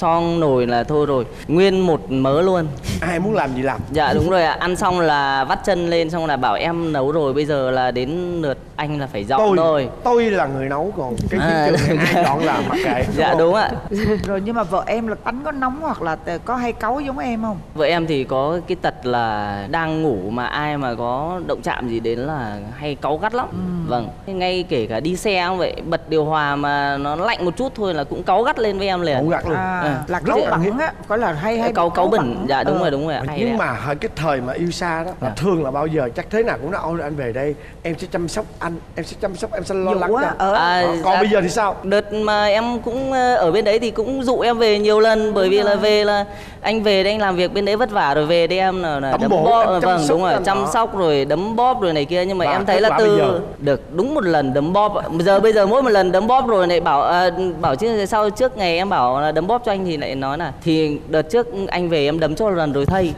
xong nồi là thôi rồi nguyên một mớ luôn ai muốn làm gì làm dạ đúng rồi ạ ăn xong là vắt chân lên xong là bảo em nấu rồi bây giờ là đến lượt anh là phải dọn tôi thôi tôi là người nấu còn cái À, này ai chọn làm mặc kệ dạ không? đúng ạ rồi nhưng mà vợ em là tánh có nóng hoặc là có hay cáu giống em không Vợ em thì có cái tật là đang ngủ mà ai mà có động chạm gì đến là hay cáu gắt lắm. Vâng. Ngay kể cả đi xe cũng vậy, bật điều hòa mà nó lạnh một chút thôi là cũng cáu gắt lên với em liền. Cáu gắt luôn. à, Ừ. là bẩn hiếm. á có là hay hay bị cáu bẩn. bẩn. Dạ đúng Ờ. rồi, đúng rồi. nhưng đấy mà cái thời mà yêu xa đó là Dạ. thường là bao giờ chắc thế nào cũng nói ôi anh về đây em sẽ chăm sóc anh em sẽ chăm sóc em sẽ lo lắng ờ. À, Ờ, còn dạ, bây giờ thì sao Đợt mà em cũng ờ, ở bên đấy thì cũng dụ em về nhiều lần bởi vì là về là anh về đây anh làm việc bên đấy vất vả rồi về đây em là, là đấm bổ, bóp ờ, vâng đúng rồi chăm sóc rồi đấm bóp rồi này kia nhưng mà Và em thấy là từ được đúng một lần đấm bóp giờ bây giờ mỗi một lần đấm bóp rồi lại bảo à, bảo chứ sau trước ngày em bảo là đấm bóp cho anh thì lại nói là thì đợt trước anh về em đấm cho lần rồi thầy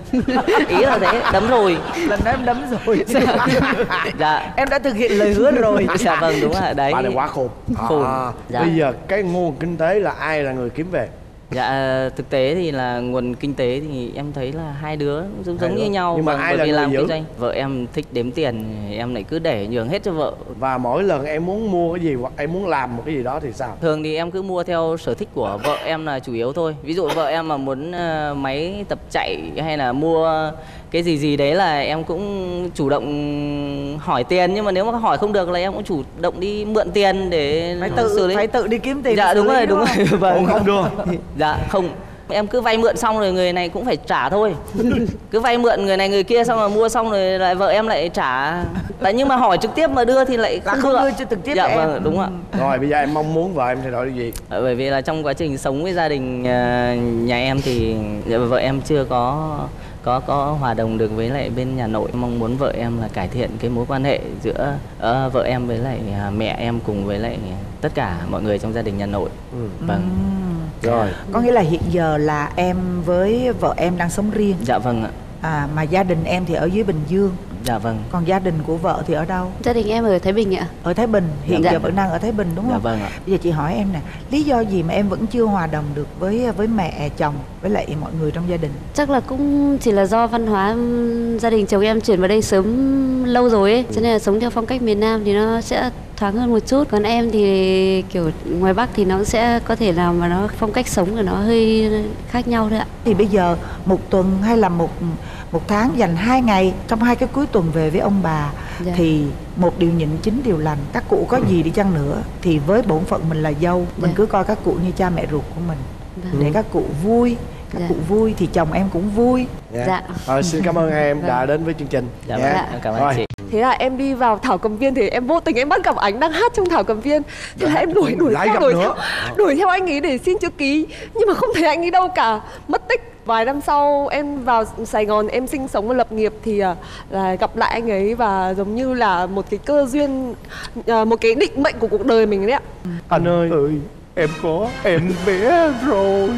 ý là thế đấm rồi. Lần đó em đấm rồi. Dạ. Em đã thực hiện lời hứa rồi. Dạ vâng đúng rồi. Đấy. Bà này quá khôn. Khôn. à, Dạ. bây giờ cái nguồn kinh tế là ai là người kiếm về Dạ thực tế thì là nguồn kinh tế thì em thấy là hai đứa giống giống như nhau Nhưng mà vâng, ai là người làm giữ? kinh doanh. Vợ em thích đếm tiền em lại cứ để nhường hết cho vợ. và mỗi lần em muốn mua cái gì hoặc em muốn làm một cái gì đó thì sao Thường thì em cứ mua theo sở thích của vợ em là chủ yếu thôi. Ví dụ vợ em mà muốn ờ, máy tập chạy hay là mua cái gì gì đấy là em cũng chủ động hỏi tiền nhưng mà nếu mà hỏi không được là em cũng chủ động đi mượn tiền để phải xử tự lý. phải tự đi kiếm tiền dạ xử đúng rồi đúng rồi. vâng. Không đưa dạ không. Em cứ vay mượn xong rồi người này cũng phải trả thôi. Cứ vay mượn người này người kia xong rồi mua xong rồi lại vợ em lại trả. Tại nhưng mà hỏi trực tiếp mà đưa thì lại là không, không đưa đưa cho trực tiếp dạ em. vâng đúng ạ. Rồi bây giờ em mong muốn vợ em thay đổi gì? Ờ, bởi vì là trong quá trình sống với gia đình ờ, nhà em thì vợ em chưa có có có hòa đồng được với lại bên nhà nội. Mong muốn vợ em là cải thiện cái mối quan hệ giữa ờ, vợ em với lại à, mẹ em cùng với lại tất cả mọi người trong gia đình nhà nội. Vâng. Rồi. Có nghĩa là hiện giờ là em với vợ em đang sống riêng? Dạ vâng ạ. À mà gia đình em thì ở dưới bình dương dạ vâng. Còn gia đình của vợ thì ở đâu? Gia đình em ở Thái Bình ạ. Ở Thái Bình. Hiện Dạ. giờ vẫn đang ở Thái Bình đúng dạ không? vâng ạ. Bây giờ chị hỏi em nè lý do gì mà em vẫn chưa hòa đồng được với với mẹ chồng với lại mọi người trong gia đình? Chắc là cũng chỉ là do văn hóa gia đình chồng em chuyển vào đây sớm lâu rồi ấy. Cho nên là sống theo phong cách miền Nam thì nó sẽ thoáng hơn một chút. Còn em thì kiểu ngoài Bắc thì nó sẽ có thể nào mà nó phong cách sống của nó hơi khác nhau thôi ạ. Thì bây giờ một tuần hay là một một tháng dành hai ngày trong hai cái cuối tuần về với ông bà Dạ. thì một điều nhịn chín điều lành các cụ có gì đi chăng nữa thì với bổn phận mình là dâu mình Dạ. cứ coi các cụ như cha mẹ ruột của mình Vâng. để các cụ vui các Dạ. cụ vui thì chồng em cũng vui Dạ. Rồi, xin cảm ơn hai em đã đến với chương trình dạ vâng em cảm ơn Rồi. chị thế là em đi vào thảo cầm viên thì em vô tình em bắt gặp ảnh đang hát trong thảo cầm viên thế là em đuổi đuổi theo đuổi nữa. theo đuổi theo anh ấy để xin chữ ký nhưng mà không thấy anh ấy đâu cả mất tích vài năm sau em vào Sài Gòn em sinh sống và lập nghiệp thì à, là gặp lại anh ấy và giống như là một cái cơ duyên à, một cái định mệnh của cuộc đời mình đấy ạ. Anh ơi. Ơi em có em bé rồi.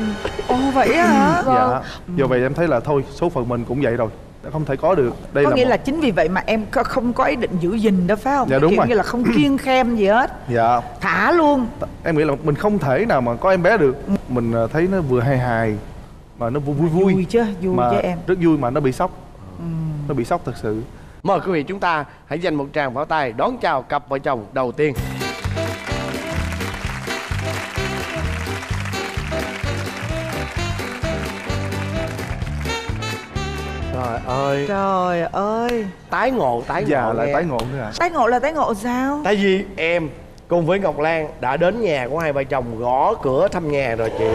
Ồ vậy hả? Dạ. Do vậy em thấy là thôi số phận mình cũng vậy rồi không thể có được. Đây có là nghĩa một... là chính vì vậy mà em không có ý định giữ gìn đó phải không? Dạ, đúng kiểu rồi. như là không kiêng khem gì hết. Dạ. Thả luôn. Em nghĩ là mình không thể nào mà có em bé được. Mình à, thấy nó vừa hài hài mà nó vui vui. Vui, vui chứ vui mà chứ em. rất vui mà nó bị sốc. Nó bị sốc thật sự. Mời quý vị chúng ta hãy dành một tràng pháo tay đón chào cặp vợ chồng đầu tiên. Trời ơi. Trời ơi. Tái ngộ tái dạ ngộ lại nghe. tái ngộ nữa à tái ngộ là tái ngộ sao? Tại vì em cùng với Ngọc Lan đã đến nhà của hai vợ chồng gõ cửa thăm nhà rồi chị.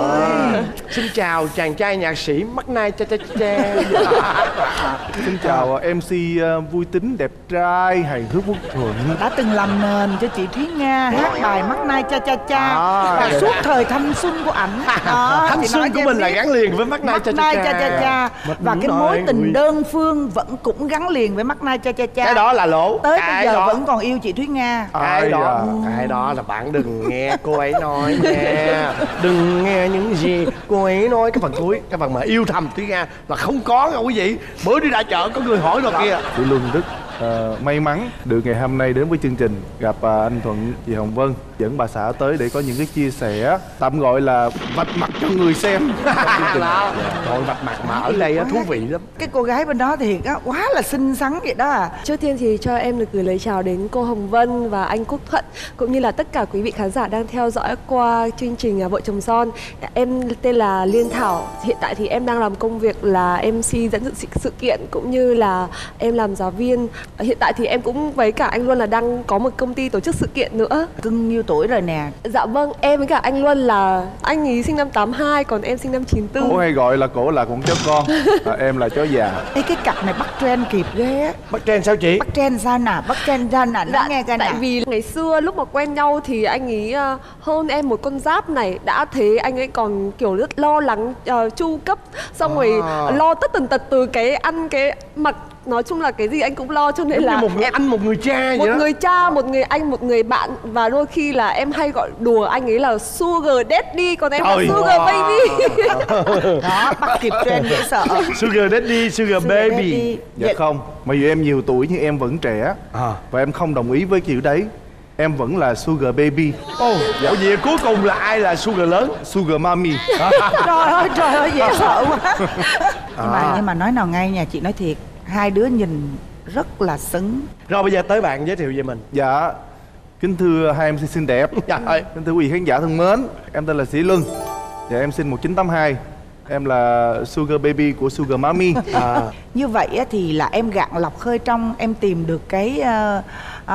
À. xin chào chàng trai nhạc sĩ mắt nai cha cha cha xin chào à, mc à, vui tính đẹp trai hài hước quốc thuận. Đã từng làm nền cho chị Thúy Nga hát bài mắt nai cha cha cha. À, và dạ. suốt thời thanh xuân của ảnh. Đó thanh xuân của mình là gắn liền với mắt nai cha cha cha và cái mối người. tình đơn phương vẫn cũng gắn liền với mắt nai cha cha cha. Cái đó là lỗ. Tới bây giờ đó. vẫn còn yêu chị Thúy Nga. Ai đó da. cái đó là bạn đừng nghe cô ấy nói nha. Đừng nghe những gì cô ấy nói. Cái phần cuối, cái phần mà yêu thầm tiếng Nga là không có nha quý vị. Bữa đi ra chợ có người hỏi rồi kia Chị lương đức ờ, may mắn được ngày hôm nay đến với chương trình gặp à, anh Thuận, chị Hồng Vân dẫn bà xã tới để có những cái chia sẻ tạm gọi là vạch mặt cho người xem. đó trời vạch mặt mà ở đây á thú vị lắm cái cô gái bên đó thì á, quá là xinh xắn vậy đó à Trước tiên thì cho em được gửi lời chào đến cô Hồng Vân và anh Quốc Thuận cũng như là tất cả quý vị khán giả đang theo dõi qua chương trình à, Vợ chồng son. Em tên là Liên Thảo. Hiện tại thì em đang làm công việc là MC dẫn dự sự kiện cũng như là em làm giáo viên. Hiện tại thì em cũng với cả anh Luân là đang có một công ty tổ chức sự kiện nữa. cưng nhiêu tuổi rồi nè Dạ vâng, em với cả anh Luân là anh ấy sinh năm 82 còn em sinh năm 94. Cổ hay gọi là cổ là con chó con, à, em là chó già. Ê, cái cặp này bắt trend kịp ghê á bắt trend sao chị bắt trend sao nè bắt trend ra nè nói nghe coi Dạ, tại nè vì ngày xưa lúc mà quen nhau thì anh ấy ờ, hơn em một con giáp này đã thế anh ấy còn kiểu rất lo lắng ờ, chu cấp xong rồi À. lo tất tần tật từ cái ăn cái mặc nói chung là cái gì anh cũng lo cho nên giống là như một người anh một người cha một vậy đó. người cha một người anh một người bạn. Và đôi khi là em hay gọi đùa anh ấy là sugar daddy còn em Trời là sugar wow. baby. Đó bắt kịp trend dễ sợ. Sugar daddy sugar baby. daddy. Dạ Vậy- không, mà dù em nhiều tuổi nhưng em vẫn trẻ. À. Và em không đồng ý với kiểu đấy. Em vẫn là sugar baby, Ồ, oh, vậy cuối cùng là ai là sugar lớn? sugar mommy. trời ơi trời ơi dễ sợ quá. Nhưng À. mà nhưng mà nói nào ngay nha chị nói thiệt hai đứa nhìn rất là xứng Rồi bây giờ tới bạn giới thiệu về mình. Dạ, kính thưa hai MC xinh đẹp. Ơi. Kính thưa quý vị khán giả thân mến, em tên là Sĩ Luân. Dạ em sinh 1982. Em là Sugar Baby của Sugar Mommy. À, như vậy á, thì là em gạn lọc khơi trong em tìm được cái uh,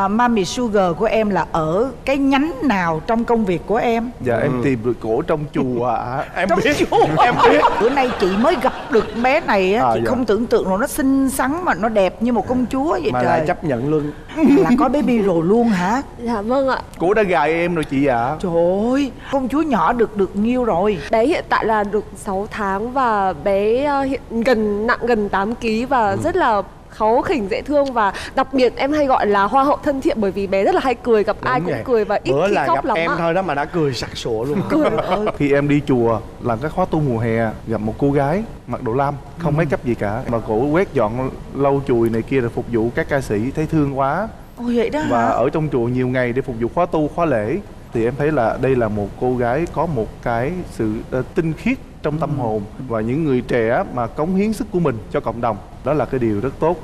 uh, mami sugar của em là ở cái nhánh nào trong công việc của em Dạ em tìm được cổ trong chùa ạ. em Trong biết, chùa. em biết. bữa nay chị mới gặp được bé này á À, chị dạ. không tưởng tượng rồi nó xinh xắn mà nó đẹp như một công chúa vậy Mà trời lại chấp nhận luôn. là có baby rồi luôn hả dạ vâng ạ Cổ đã gài em rồi chị ạ. trời ơi công chúa nhỏ được được nhiêu rồi Bé hiện tại là được 6 tháng và bé ờ, hiện gần nặng gần 8 kg và Ừ. rất là kháu khỉnh dễ thương và đặc biệt em hay gọi là hoa hậu thân thiện bởi vì bé rất là hay cười gặp ai Đúng cũng vậy. cười và ít Bữa khi là khóc gặp lắm em ạ. thôi đó mà đã cười sặc sụa luôn. Cười. Khi em đi chùa làm các khóa tu mùa hè gặp một cô gái mặc đồ lam không make up gì cả mà cổ quét dọn lau chùi này kia rồi phục vụ các ca sĩ thấy thương quá ôi vậy đó và hả ở trong chùa nhiều ngày để phục vụ khóa tu khóa lễ thì em thấy là đây là một cô gái có một cái sự ờ, tinh khiết trong tâm hồn và những người trẻ mà cống hiến sức của mình cho cộng đồng. Đó là cái điều rất tốt.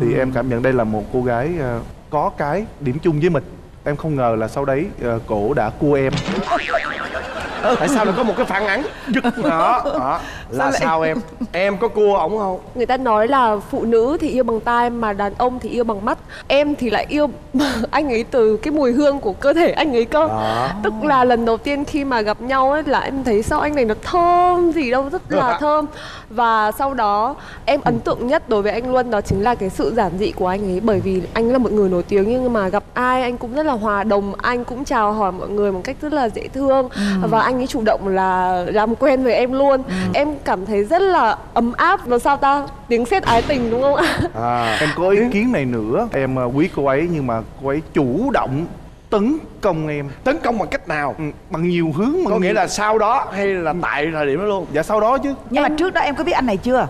Thì em cảm nhận đây là một cô gái ờ, có cái điểm chung với mình. Em không ngờ là sau đấy ờ, cổ đã cua em Tại sao lại có một cái phản ánh? Giật đó, đó. Là sao em? Em có cua ổng không? Người ta nói là phụ nữ thì yêu bằng tai mà đàn ông thì yêu bằng mắt. Em thì lại yêu anh ấy từ cái mùi hương của cơ thể anh ấy cơ. Đó. Tức là lần đầu tiên khi mà gặp nhau ấy là em thấy sao anh này nó thơm gì đâu rất là thơm. Và sau đó em ấn tượng nhất đối với anh Luân đó chính là cái sự giản dị của anh ấy. Bởi vì anh là một người nổi tiếng nhưng mà gặp ai anh cũng rất là hòa đồng Anh cũng chào hỏi mọi người một cách rất là dễ thương. Và anh anh ấy chủ động là làm quen với em luôn. Em cảm thấy rất là ấm áp và sao ta? Tiếng sét ái tình đúng không ạ? À, em có ý kiến này nữa. Em à, quý cô ấy nhưng mà cô ấy chủ động tấn công em. Tấn công bằng cách nào? Ừ, bằng nhiều hướng bằng có nghĩa nhiều- là sau đó hay là tại thời điểm đó luôn? Dạ sau đó chứ. Nhưng mà trước đó em có biết anh này chưa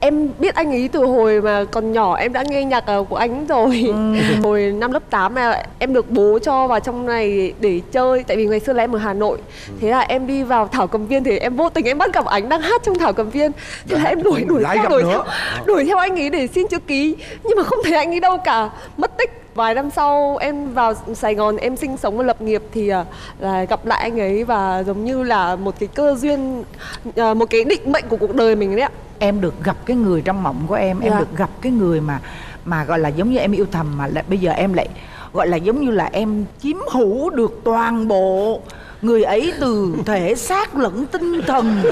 Em biết anh ấy từ hồi mà còn nhỏ em đã nghe nhạc ờ, của anh rồi. Hồi năm lớp 8 là em được bố cho vào trong này để chơi Tại vì ngày xưa là em ở Hà Nội. Thế là em đi vào Thảo Cầm Viên thì em vô tình em bắt gặp anh đang hát trong Thảo Cầm Viên. Thế là em đuổi đuổi theo đuổi theo, đuổi theo anh ấy để xin chữ ký. Nhưng mà không thấy anh ấy đâu cả Mất tích Vài năm sau em vào Sài Gòn em sinh sống và lập nghiệp thì à, là gặp lại anh ấy và giống như là một cái cơ duyên à, một cái định mệnh của cuộc đời mình đấy ạ. em được gặp cái người trong mộng của em em Dạ. được gặp cái người mà mà gọi là giống như em yêu thầm mà lại bây giờ em lại gọi là giống như là em chiếm hữu được toàn bộ người ấy từ thể xác lẫn tinh thần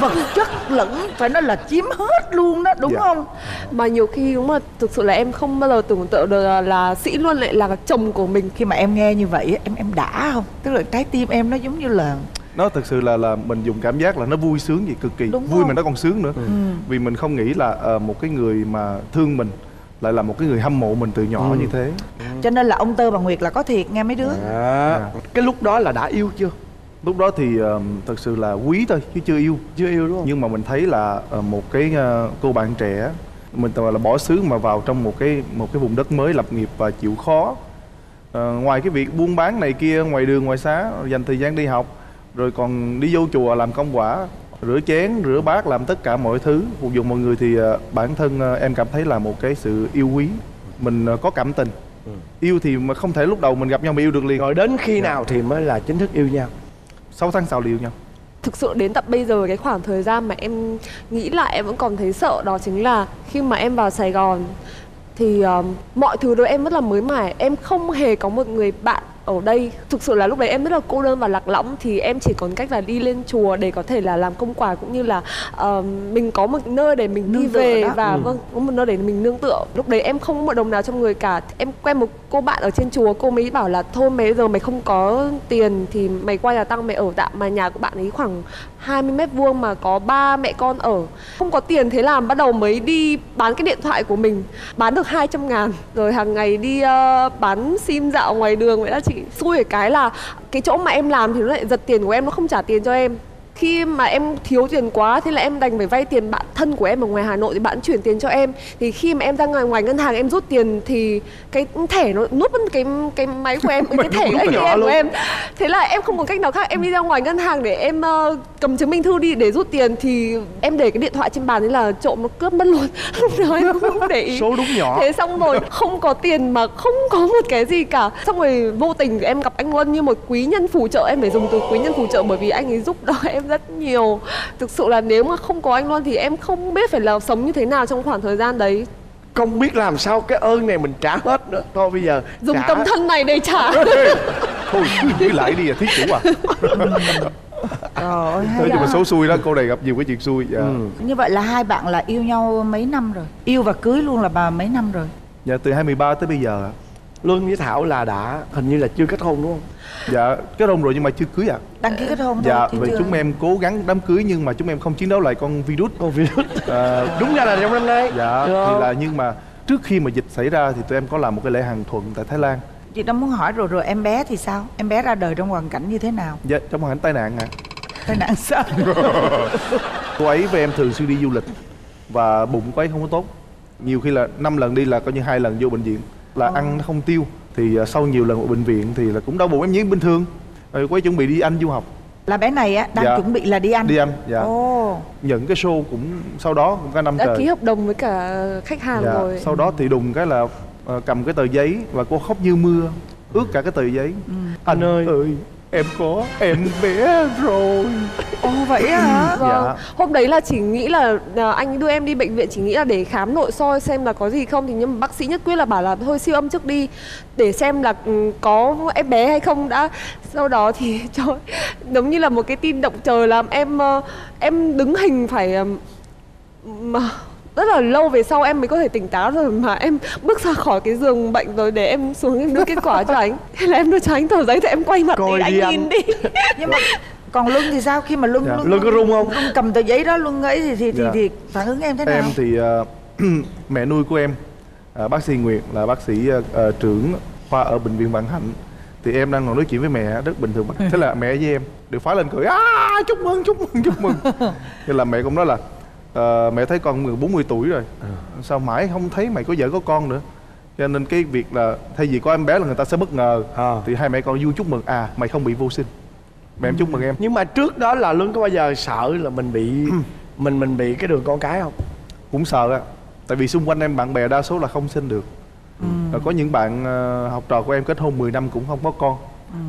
vật chất lẫn phải nói là chiếm hết luôn đó đúng Dạ. không mà nhiều khi đúng là thực sự là em không bao giờ tưởng tượng được là, là sĩ luôn lại là chồng của mình khi mà em nghe như vậy em em đã không tức là trái tim em nó giống như là nó thực sự là là mình dùng cảm giác là nó vui sướng gì cực kỳ Đúng vui không? mà nó còn sướng nữa Ừ. vì mình không nghĩ là ờ, một cái người mà thương mình lại là một cái người hâm mộ mình từ nhỏ Ừ. như thế. Cho nên là ông tơ bà nguyệt là có thiệt nghe mấy đứa. À, cái lúc đó là đã yêu chưa? Lúc đó thì uh, thật sự là quý thôi chứ chưa yêu. Chưa yêu đúng không? Nhưng mà mình thấy là ờ, một cái ờ, cô bạn trẻ mình gọi là bỏ xứ mà vào trong một cái một cái vùng đất mới lập nghiệp và chịu khó. Ờ, ngoài cái việc buôn bán này kia ngoài đường ngoài xá dành thời gian đi học rồi còn đi vô chùa làm công quả rửa chén rửa bát làm tất cả mọi thứ. Phục vụ mọi người thì ờ, bản thân ờ, em cảm thấy là một cái sự yêu quý. Mình ờ, có cảm tình. Yêu thì mà không thể lúc đầu mình gặp nhau mà yêu được liền. Rồi đến khi nào thì mới là chính thức yêu nhau? 6 tháng sau là yêu nhau. Thực sự đến tận bây giờ cái khoảng thời gian mà em nghĩ lại em vẫn còn thấy sợ đó chính là khi mà em vào Sài Gòn thì um, mọi thứ đối với em rất là mới mẻ. Em không hề có một người bạn ở đây thực sự là lúc đấy em rất là cô đơn và lạc lõng thì em chỉ còn cách là đi lên chùa để có thể là làm công quả cũng như là um, mình có một nơi để mình đi Nương tựa về đó. và Ừ. vâng có một nơi để mình nương tựa. Lúc đấy em không có một đồng nào trong người cả. Em quen một cô bạn ở trên chùa cô mới bảo là thôi mấy giờ mày không có tiền thì mày quay nhà tăng mày ở tạm. Mà nhà của bạn ấy khoảng 20 mét vuông mà có ba mẹ con ở. Không có tiền thế làm bắt đầu mới đi bán cái điện thoại của mình. Bán được 200 ngàn rồi hàng ngày đi ờ, bán sim dạo ngoài đường vậy đó chị xui ở cái là cái chỗ mà em làm thì nó lại giật tiền của em, nó không trả tiền cho em khi mà em thiếu tiền quá thì là em đành phải vay tiền bạn thân của em ở ngoài Hà Nội thì bạn chuyển tiền cho em. Thì khi mà em ra ngoài, ngoài ngân hàng em rút tiền thì cái thẻ nó nuốt mất cái cái máy của em cái thẻ ATM của em. Thế là em không có cách nào khác em đi ra ngoài ngân hàng để em ờ, cầm chứng minh thư đi để rút tiền. Thì em để cái điện thoại trên bàn thế là trộm nó cướp mất luôn. Đó em cũng không để ý. Số đúng nhỏ. thế xong rồi không có tiền mà không có một cái gì cả. Xong rồi vô tình em gặp anh Luân như một quý nhân phù trợ em phải dùng từ quý nhân phù trợ bởi vì anh ấy giúp đỡ em rất nhiều. Thực sự là nếu mà không có anh Luân thì em không biết phải là sống như thế nào trong khoảng thời gian đấy. Không biết làm sao cái ơn này mình trả hết nữa. Thôi bây giờ dùng trả. tâm thân này để trả. Thôi cứ lại đi à thí chủ à. Trời ơi, nói chung là à. số xui đó cô này gặp nhiều cái chuyện xui dạ. như vậy là hai bạn là yêu nhau mấy năm rồi? Yêu và cưới luôn là bà mấy năm rồi? Dạ từ 23 tới bây giờ ạ. Luân với Thảo là đã hình như là chưa kết hôn đúng không? Dạ kết hôn rồi nhưng mà chưa cưới ạ. Đăng ký kết hôn thôi dạ vì chưa- chúng em cố gắng đám cưới nhưng mà chúng em không chiến đấu lại con virus. Con virus. À, đúng ra là trong năm nay. Dạ thì là nhưng mà trước khi mà dịch xảy ra thì tụi em có làm một cái lễ hàng thuận tại Thái Lan. Chị đang muốn hỏi rồi rồi em bé thì sao? Em bé ra đời trong hoàn cảnh như thế nào? Dạ trong hoàn cảnh tai nạn ạ. Tai nạn sao? Cô ấy với em thường xuyên đi du lịch và bụng cô ấy không có tốt. Nhiều khi là năm lần đi là coi như hai lần vô bệnh viện là ăn nó không tiêu thì à, sau nhiều lần ở bệnh viện thì là cũng đau bụng em như bình thường. Rồi cô ấy chuẩn bị đi Anh du học. Là bé này á đang Dạ. chuẩn bị là đi ăn đi Anh dạ. Ồ. Nhận cái show cũng sau đó cũng cả năm đã trời. ký hợp đồng với cả khách hàng dạ. rồi. sau đó thì đùng cái là ờ, cầm cái tờ giấy và cô khóc như mưa ướt cả cái tờ giấy. Anh ơi em có em bé rồi ồ vậy á hả Vâng. Dạ. Hôm đấy là chỉ nghĩ là à, anh đưa em đi bệnh viện chỉ nghĩ là để khám nội soi xem là có gì không thì nhưng mà bác sĩ nhất quyết là bảo là thôi siêu âm trước đi để xem là ừ, có em bé hay không đã. Sau đó thì trời giống như là một cái tin động trời làm em ờ, em đứng hình phải mà rất là lâu về sau em mới có thể tỉnh táo rồi mà em bước ra khỏi cái giường bệnh rồi để em xuống em đưa kết quả cho anh thế là em đưa cho anh tờ giấy thì em quay mặt Coi đi anh đi anh. nhìn đi nhưng mà còn luân thì sao khi mà luân Dạ. luân, Luân có rung không? luân cầm tờ giấy đó luân ấy thì thì, thì, Dạ. thì phản ứng em thế nào em thì ờ, mẹ nuôi của em ờ, bác sĩ Nguyệt là bác sĩ ờ, trưởng khoa ở bệnh viện Vạn Hạnh thì em đang ngồi nói chuyện với mẹ rất bình thường thế là mẹ với em đều phá lên cười à chúc mừng chúc mừng chúc mừng thế là mẹ cũng nói là ờ, mẹ thấy con gần 40 tuổi rồi. Sao mãi không thấy mày có vợ có con nữa? Cho nên cái việc là thay vì có em bé là người ta sẽ bất ngờ. Thì hai mẹ con vui chúc mừng. À mày không bị vô sinh. Mẹ em chúc mừng em. Nhưng mà trước đó là luân có bao giờ sợ là mình bị mình mình bị cái đường con cái không? Cũng sợ á. Tại vì xung quanh em bạn bè đa số là không sinh được. Và có những bạn ờ, học trò của em kết hôn 10 năm cũng không có con.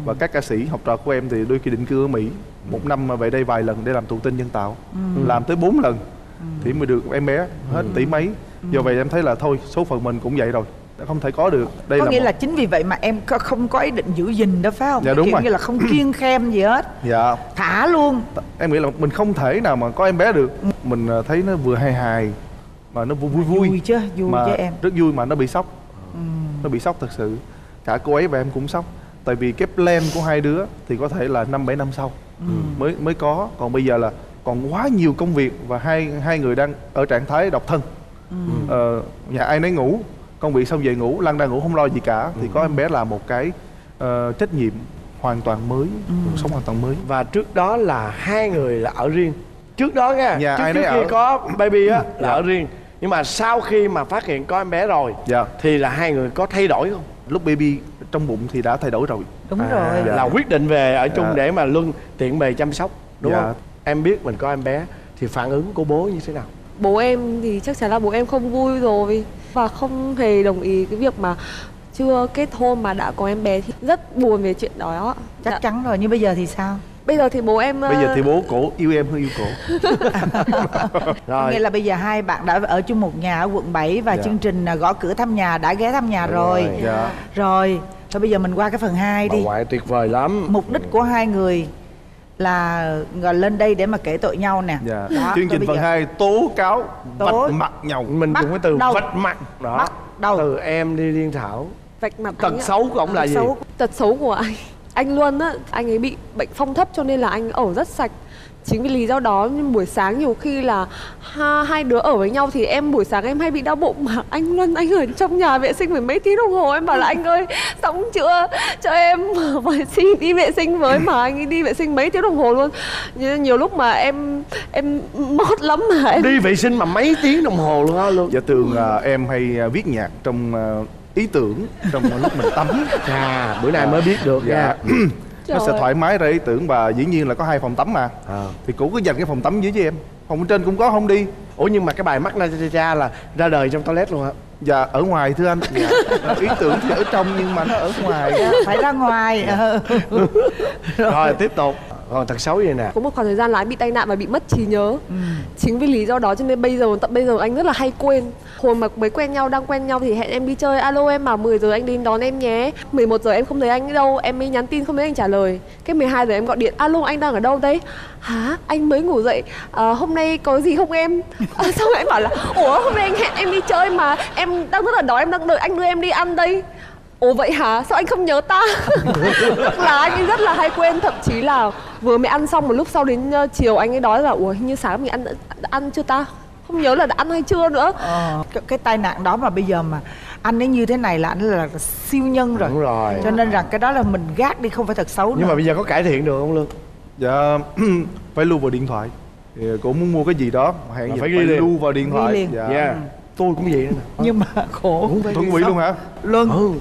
Và các ca sĩ học trò của em thì đôi khi định cư ở Mỹ một năm mà về đây vài lần để làm thụ tinh nhân tạo. Ừ. làm tới 4 lần thì mới được em bé hết tỷ mấy. Ừ. do vậy em thấy là thôi số phận mình cũng vậy rồi. Không thể có được. Đây có là nghĩa một- là chính vì vậy mà em không có ý định giữ gìn đó phải không? Dạ, đúng kiểu rồi. như là không kiêng khem gì hết. Dạ. Thả luôn. Em nghĩ là mình không thể nào mà có em bé được. Mình ờ, thấy nó vừa hài hài mà nó vui vui vui, Vui chứ, vui mà chứ em. rất vui mà nó bị sốc. Nó bị sốc thật sự. Cả cô ấy và em cũng sốc. Tại vì cái plan của hai đứa thì có thể là năm bảy năm sau. Mới mới có. Còn bây giờ là còn quá nhiều công việc và hai hai người đang ở trạng thái độc thân. Ờ, nhà ai nấy ngủ công việc xong về ngủ lăn ra ngủ không lo gì cả thì có em bé là một cái ờ, trách nhiệm hoàn toàn mới cuộc sống hoàn toàn mới. Và trước đó là hai người là ở riêng. Trước đó nha Nhà trước, ai trước khi ở. có baby á là Dạ. ở riêng. Nhưng mà sau khi mà phát hiện có em bé rồi dạ. thì là hai người có thay đổi không? Lúc baby trong bụng thì đã thay đổi rồi. Đúng À, là quyết định về ở chung Dạ. để mà luân tiện bề chăm sóc đúng Dạ. không em biết mình có em bé thì phản ứng của bố như thế nào bố em thì chắc chắn là bố em không vui rồi và không hề đồng ý cái việc mà chưa kết hôn mà đã có em bé thì rất buồn về chuyện đó chắc Dạ. chắn rồi nhưng bây giờ thì sao bây giờ thì bố em bây giờ ờ, thì bố cổ yêu em hơn yêu cổ rồi Nghĩa là bây giờ hai bạn đã ở chung một nhà ở quận 7 và Dạ. chương trình à, gõ cửa thăm nhà đã ghé thăm nhà rồi. rồi. dạ Rồi, thôi bây giờ mình qua cái phần 2 bà đi. ngoại tuyệt vời lắm Mục đích của hai người là gọi lên đây để mà kể tội nhau nè. dạ. Đó, chương trình phần giờ 2 tố cáo Tố- vạch mặt nhau. Mình Bắt dùng cái từ đầu. vạch mặt. Đó. Bắt đầu. từ em đi liên thảo. Vạch mặt tật xấu của ông là Tật gì? xấu, tật xấu của anh. Anh luôn á anh ấy bị bệnh phong thấp cho nên là anh ở rất sạch chính vì lý do đó nhưng buổi sáng nhiều khi là ha, hai đứa ở với nhau thì em buổi sáng em hay bị đau bụng mà. Anh Luân anh ở trong nhà vệ sinh phải mấy tiếng đồng hồ em bảo là anh ơi xong chưa? Cho em phải xin đi vệ sinh với mà anh ấy đi vệ sinh mấy tiếng đồng hồ luôn. Nhiều, nhiều lúc mà em em mót lắm mà em đi vệ sinh mà mấy tiếng đồng hồ luôn á luôn dạ thường à, em hay à, viết nhạc trong à, ý tưởng trong lúc mình tắm. À bữa nay mới biết được dạ. nha nó Trời sẽ ơi. thoải mái ra ý tưởng và dĩ nhiên là có hai phòng tắm mà À. thì cụ cứ dành cái phòng tắm dưới với em phòng trên cũng có không đi ủa nhưng mà cái bài mắt na cha cha là ra đời trong toilet luôn hả dạ ở ngoài thưa anh dạ. ý tưởng thì ở trong nhưng mà nó ở ngoài phải ra ngoài. ờ. rồi tiếp tục còn thật xấu vậy nè. Có một khoảng thời gian là anh bị tai nạn và bị mất trí nhớ. Chính vì lý do đó cho nên bây giờ tận bây giờ anh rất là hay quên. Hồi mà mới quen nhau đang quen nhau thì hẹn em đi chơi. Alo em bảo 10 giờ anh đến đón em nhé. 11 giờ em không thấy anh ở đâu. Em mới nhắn tin không thấy anh trả lời. Cái 12 giờ em gọi điện alo anh đang ở đâu đấy hả? Anh mới ngủ dậy. À, hôm nay có gì không em? À, xong em bảo là ủa hôm nay anh hẹn em đi chơi mà. Em đang rất là đói em đang đợi anh đưa em đi ăn đây. Ồ vậy hả? Sao anh không nhớ ta? là anh ấy rất là hay quên. Thậm chí là vừa mới ăn xong một lúc sau đến ờ, chiều anh ấy nói là Ủa hình như sáng mình ăn đã, đã ăn chưa ta? Không nhớ là đã ăn hay chưa nữa Ờ, cái, cái tai nạn đó mà bây giờ mà anh ấy như thế này là anh là siêu nhân rồi. đúng rồi Cho nên rằng cái đó là mình gác đi không phải thật xấu nhưng nữa. mà bây giờ có cải thiện được không lương dạ phải lưu vào điện thoại thì cô muốn mua cái gì đó hẹn phải phải, lưu vào điện Ghi thoại liền. dạ nha tôi cũng vậy nữa Nhưng mà khổ. cũng phải ghi Mỹ xong. luôn hả Luân ừ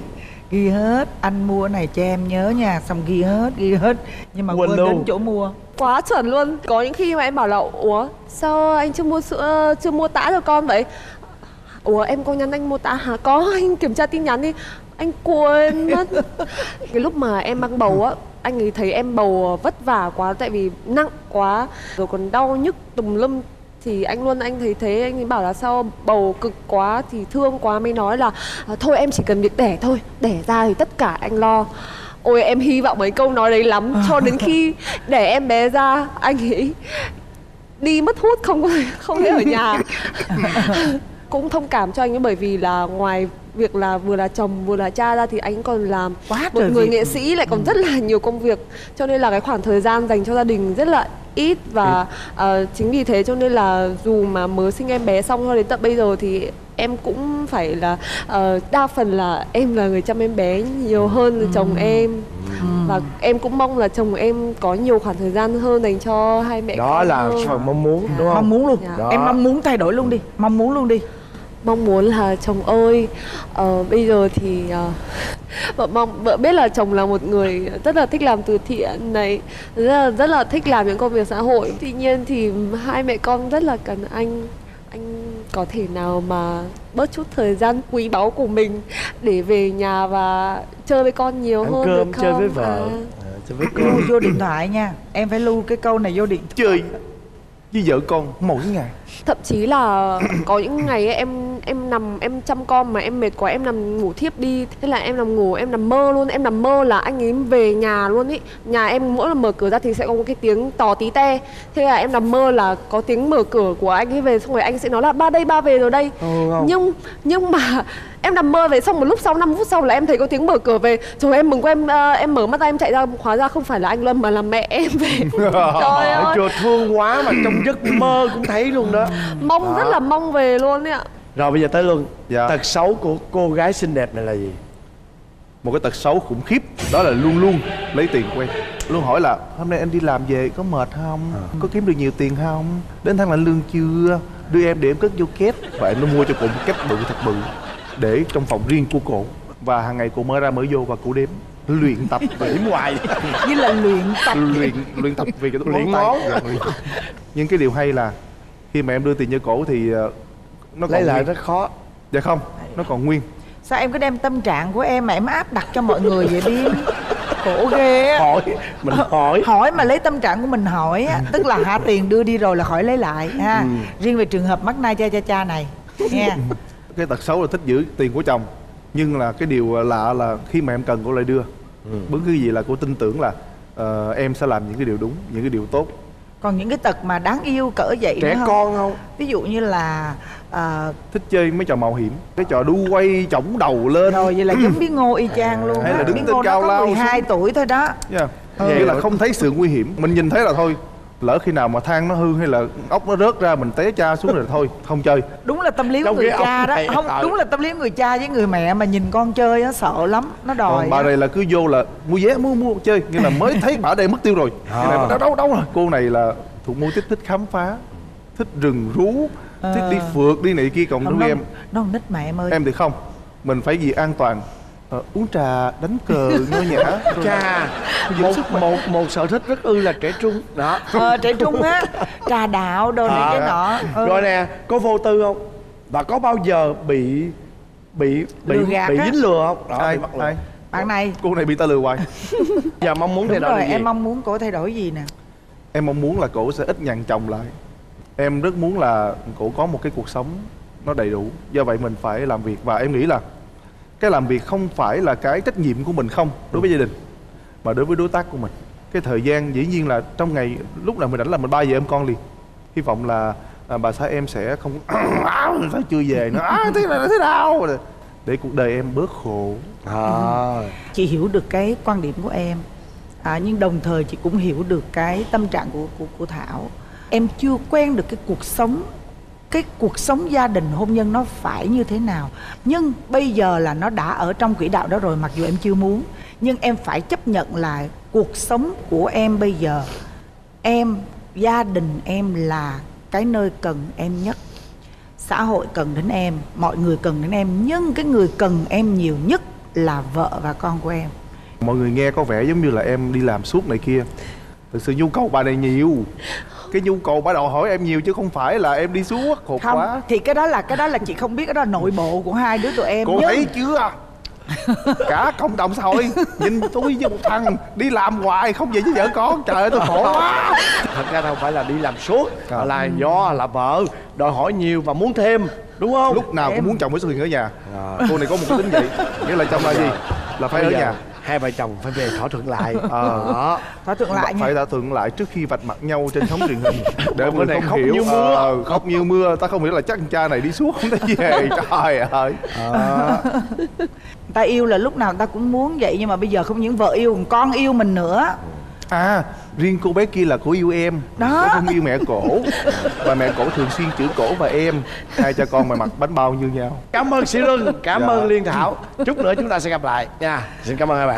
ghi hết. Anh mua này cho em nhớ nha. Xong ghi hết ghi hết. Nhưng mà Quên đến chỗ mua. Quá chuẩn luôn. Có những khi mà em bảo là Ủa sao anh chưa mua sữa Chưa mua tã cho con vậy? Ủa em có nhắn anh mua tã hả? Có anh kiểm tra tin nhắn đi. Anh quên mất. Cái lúc mà em mang bầu á Anh ấy thấy em bầu vất vả quá Tại vì nặng quá. Rồi còn đau nhức tùm lum thì anh luôn anh thấy thế anh ấy bảo là sao bầu cực quá thì thương quá mới nói là "À, thôi em chỉ cần việc đẻ thôi đẻ ra thì tất cả anh lo. Ôi em hy vọng mấy câu nói đấy lắm cho đến khi đẻ em bé ra anh ấy đi mất hút không không thể ở nhà. Cũng thông cảm cho anh ấy bởi vì là ngoài việc là vừa là chồng vừa là cha ra thì anh còn làm. Quá một người việc. nghệ sĩ lại còn rất là nhiều công việc cho nên là cái khoảng thời gian dành cho gia đình rất là ít và ờ, chính vì thế cho nên là dù mà mới sinh em bé xong cho đến tận bây giờ thì em cũng phải là ờ, đa phần là em là người chăm em bé nhiều hơn là chồng em. Và em cũng mong là chồng em có nhiều khoảng thời gian hơn dành cho hai mẹ đó con là hơn. phần mong muốn đúng không? mong muốn luôn. Dạ. em mong muốn thay đổi luôn đi. Mong muốn luôn đi mong muốn là chồng ơi. Ờ, bây giờ thì ờ, vợ mong vợ biết là chồng là một người rất là thích làm từ thiện này rất là rất là thích làm những công việc xã hội. Tuy nhiên thì hai mẹ con rất là cần anh anh có thể nào mà bớt chút thời gian quý báu của mình để về nhà và chơi với con nhiều ăn hơn cơm được không? chơi với vợ. À. à, chơi với lưu con. Vô điện thoại nha. Em phải lưu cái câu này vô điện thoại. Chơi với vợ con mỗi ngày. Thậm chí là có những ngày ấy, em em nằm em chăm con mà em mệt quá em nằm ngủ thiếp đi. Thế là em nằm ngủ em nằm mơ luôn. Em nằm mơ là anh ấy về nhà luôn ý. Nhà em mỗi lần mở cửa ra thì sẽ có một cái tiếng tò tí te. Thế là em nằm mơ là có tiếng mở cửa của anh ấy về xong rồi anh sẽ nói là ba đây ba về rồi đây. Ừ, không? nhưng nhưng mà em nằm mơ về xong một lúc sau 5 phút sau là em thấy có tiếng mở cửa về. Ơi, em mừng quá em ờ, em mở mắt ra em chạy ra hóa ra không phải là anh Lâm mà là mẹ em về. Trời ơi. Trời thương quá mà trong giấc mơ cũng thấy luôn đó. Mong Đó. rất là mong về luôn ấy ạ rồi bây giờ tới luôn Dạ. tật xấu của cô gái xinh đẹp này là gì? Một cái tật xấu khủng khiếp đó là luôn luôn lấy tiền của em. Luôn hỏi là hôm nay anh đi làm về có mệt không? Có kiếm được nhiều tiền không? Đến tháng lãnh lương chưa? Đưa em để em cất vô két. Và em nó mua cho cổ một két bự thật bự để trong phòng riêng của cổ và hàng ngày cổ mở ra mở vô và cổ đếm. Luyện tập đếm hoài. Như là luyện tập. Luyện luyện tập vì cái Luyện ngón. Dạ, nhưng cái điều hay là khi mà em đưa tiền cho cổ thì ờ, nó còn lấy lại nguyên. rất khó. Dạ không nó còn nguyên. Sao em cứ đem tâm trạng của em mà em áp đặt cho mọi người vậy đi? Khổ ghê á. Hỏi mình hỏi. hỏi mà lấy tâm trạng của mình hỏi á. Tức là hạ tiền đưa đi rồi là khỏi lấy lại ha. Ừ. riêng về trường hợp mắc nai cha cha cha này nha cái tật xấu là thích giữ tiền của chồng. Nhưng là cái điều lạ là khi mà em cần cô lại đưa. Bất cứ gì là cô tin tưởng là ờ, em sẽ làm những cái điều đúng những cái điều tốt còn những cái tật mà đáng yêu cỡ vậy trẻ nữa không? con không ví dụ như là à, thích chơi mấy trò mạo hiểm cái trò đu quay chổng đầu lên rồi vậy là giống bí ngô y chang luôn Hay là đứng trên cao lao 12 xuống. tuổi thôi đó nha Ừ. nghĩa là không thấy sự nguy hiểm mình nhìn thấy là thôi lỡ khi nào mà thang nó hư hay là ốc nó rớt ra mình té cha xuống rồi thôi không chơi. Đúng là tâm lý của người cha đó. không ờ. đúng là tâm lý người cha với người mẹ mà nhìn con chơi á sợ lắm nó đòi còn bà này là cứ vô là mua vé mua mua chơi. Nghĩa là mới thấy bà đây mất tiêu rồi. À. Này đâu đâu đâu rồi. Cô này là thuộc mô tiếp thích khám phá thích rừng rú thích Ờ. đi phượt đi này kia. Còn không đúng nó, em nó nít mà em ơi. Em thì không. Mình phải gì an toàn Ờ, uống trà đánh cờ nho nhã cha một một một sở thích rất ư là trẻ trung. Đó. Ờ, trẻ trung á. Trà đạo đồ này cái nọ. Ừ. rồi nè có vô tư không? Và có bao giờ bị bị bị Lừa gạt bị á. dính lừa không? Đó ai ai? Bạn này. Cô này bị ta lừa hoài. Giờ mong muốn thay đổi rồi gì em mong muốn cổ thay đổi gì nè? Em mong muốn là cổ sẽ ít nhằn chồng lại. Em rất muốn là cổ có một cái cuộc sống nó đầy đủ. Do vậy mình phải làm việc và em nghĩ là cái làm việc không phải là cái trách nhiệm của mình không đối với gia đình mà đối với đối tác của mình. Cái thời gian dĩ nhiên là trong ngày lúc nào mình rảnh là mình ba giờ em con liền. Hy vọng là à, bà xã em sẽ không à, sao chưa về nữa? À, thế là thế nào? Để cuộc đời em bớt khổ. À. Chị hiểu được cái quan điểm của em. À, nhưng đồng thời chị cũng hiểu được cái tâm trạng của của của Thảo. Em chưa quen được cái cuộc sống cái cuộc sống gia đình, hôn nhân nó phải như thế nào. Nhưng bây giờ là nó đã ở trong quỹ đạo đó rồi, mặc dù em chưa muốn, nhưng em phải chấp nhận là cuộc sống của em bây giờ, em, gia đình em là cái nơi cần em nhất. Xã hội cần đến em, mọi người cần đến em, nhưng cái người cần em nhiều nhất là vợ và con của em. Mọi người nghe có vẻ giống như là em đi làm suốt này kia. Thực sự nhu cầu bà này nhiều cái nhu cầu bà đòi hỏi em nhiều chứ không phải là em đi suốt khổ không quá. thì cái đó là cái đó là chị không biết cái đó là nội bộ của hai đứa tụi em cô nhưng thấy chưa? Cả cộng đồng xã hội nhìn tôi với một thằng đi làm hoài không về với vợ con. Trời ơi tôi khổ quá. Thật ra đâu phải là đi làm suốt mà là do là vợ đòi hỏi nhiều và muốn thêm đúng không? Lúc nào cũng muốn chồng phải xuất hiện ở nhà. Cô này có một cái tính vậy nghĩa là chồng là gì? Là phải ở nhà hai vợ chồng phải về thỏa thuận lại. Ờ. đó. Thỏa thuận lại phải đã thuận lại trước khi vạch mặt nhau trên sóng truyền hình. Để mọi người này không hiểu như mưa. Ờ, khóc như mưa. Ta không hiểu là chắc cha này đi xuống không thấy về. Trời ơi. Đó. người ta yêu là lúc nào người ta cũng muốn vậy nhưng mà bây giờ không những vợ yêu còn con yêu mình nữa à riêng cô bé kia là cô yêu em. Đó. Cô không yêu mẹ cổ. Và mẹ cổ thường xuyên chửi cổ và em. Hai cha con mà mặc bánh bao như nhau. Cảm ơn sĩ luân. Cảm Dạ. ơn liên thảo. Chút nữa chúng ta sẽ gặp lại. Nha. Xin cảm ơn hai bạn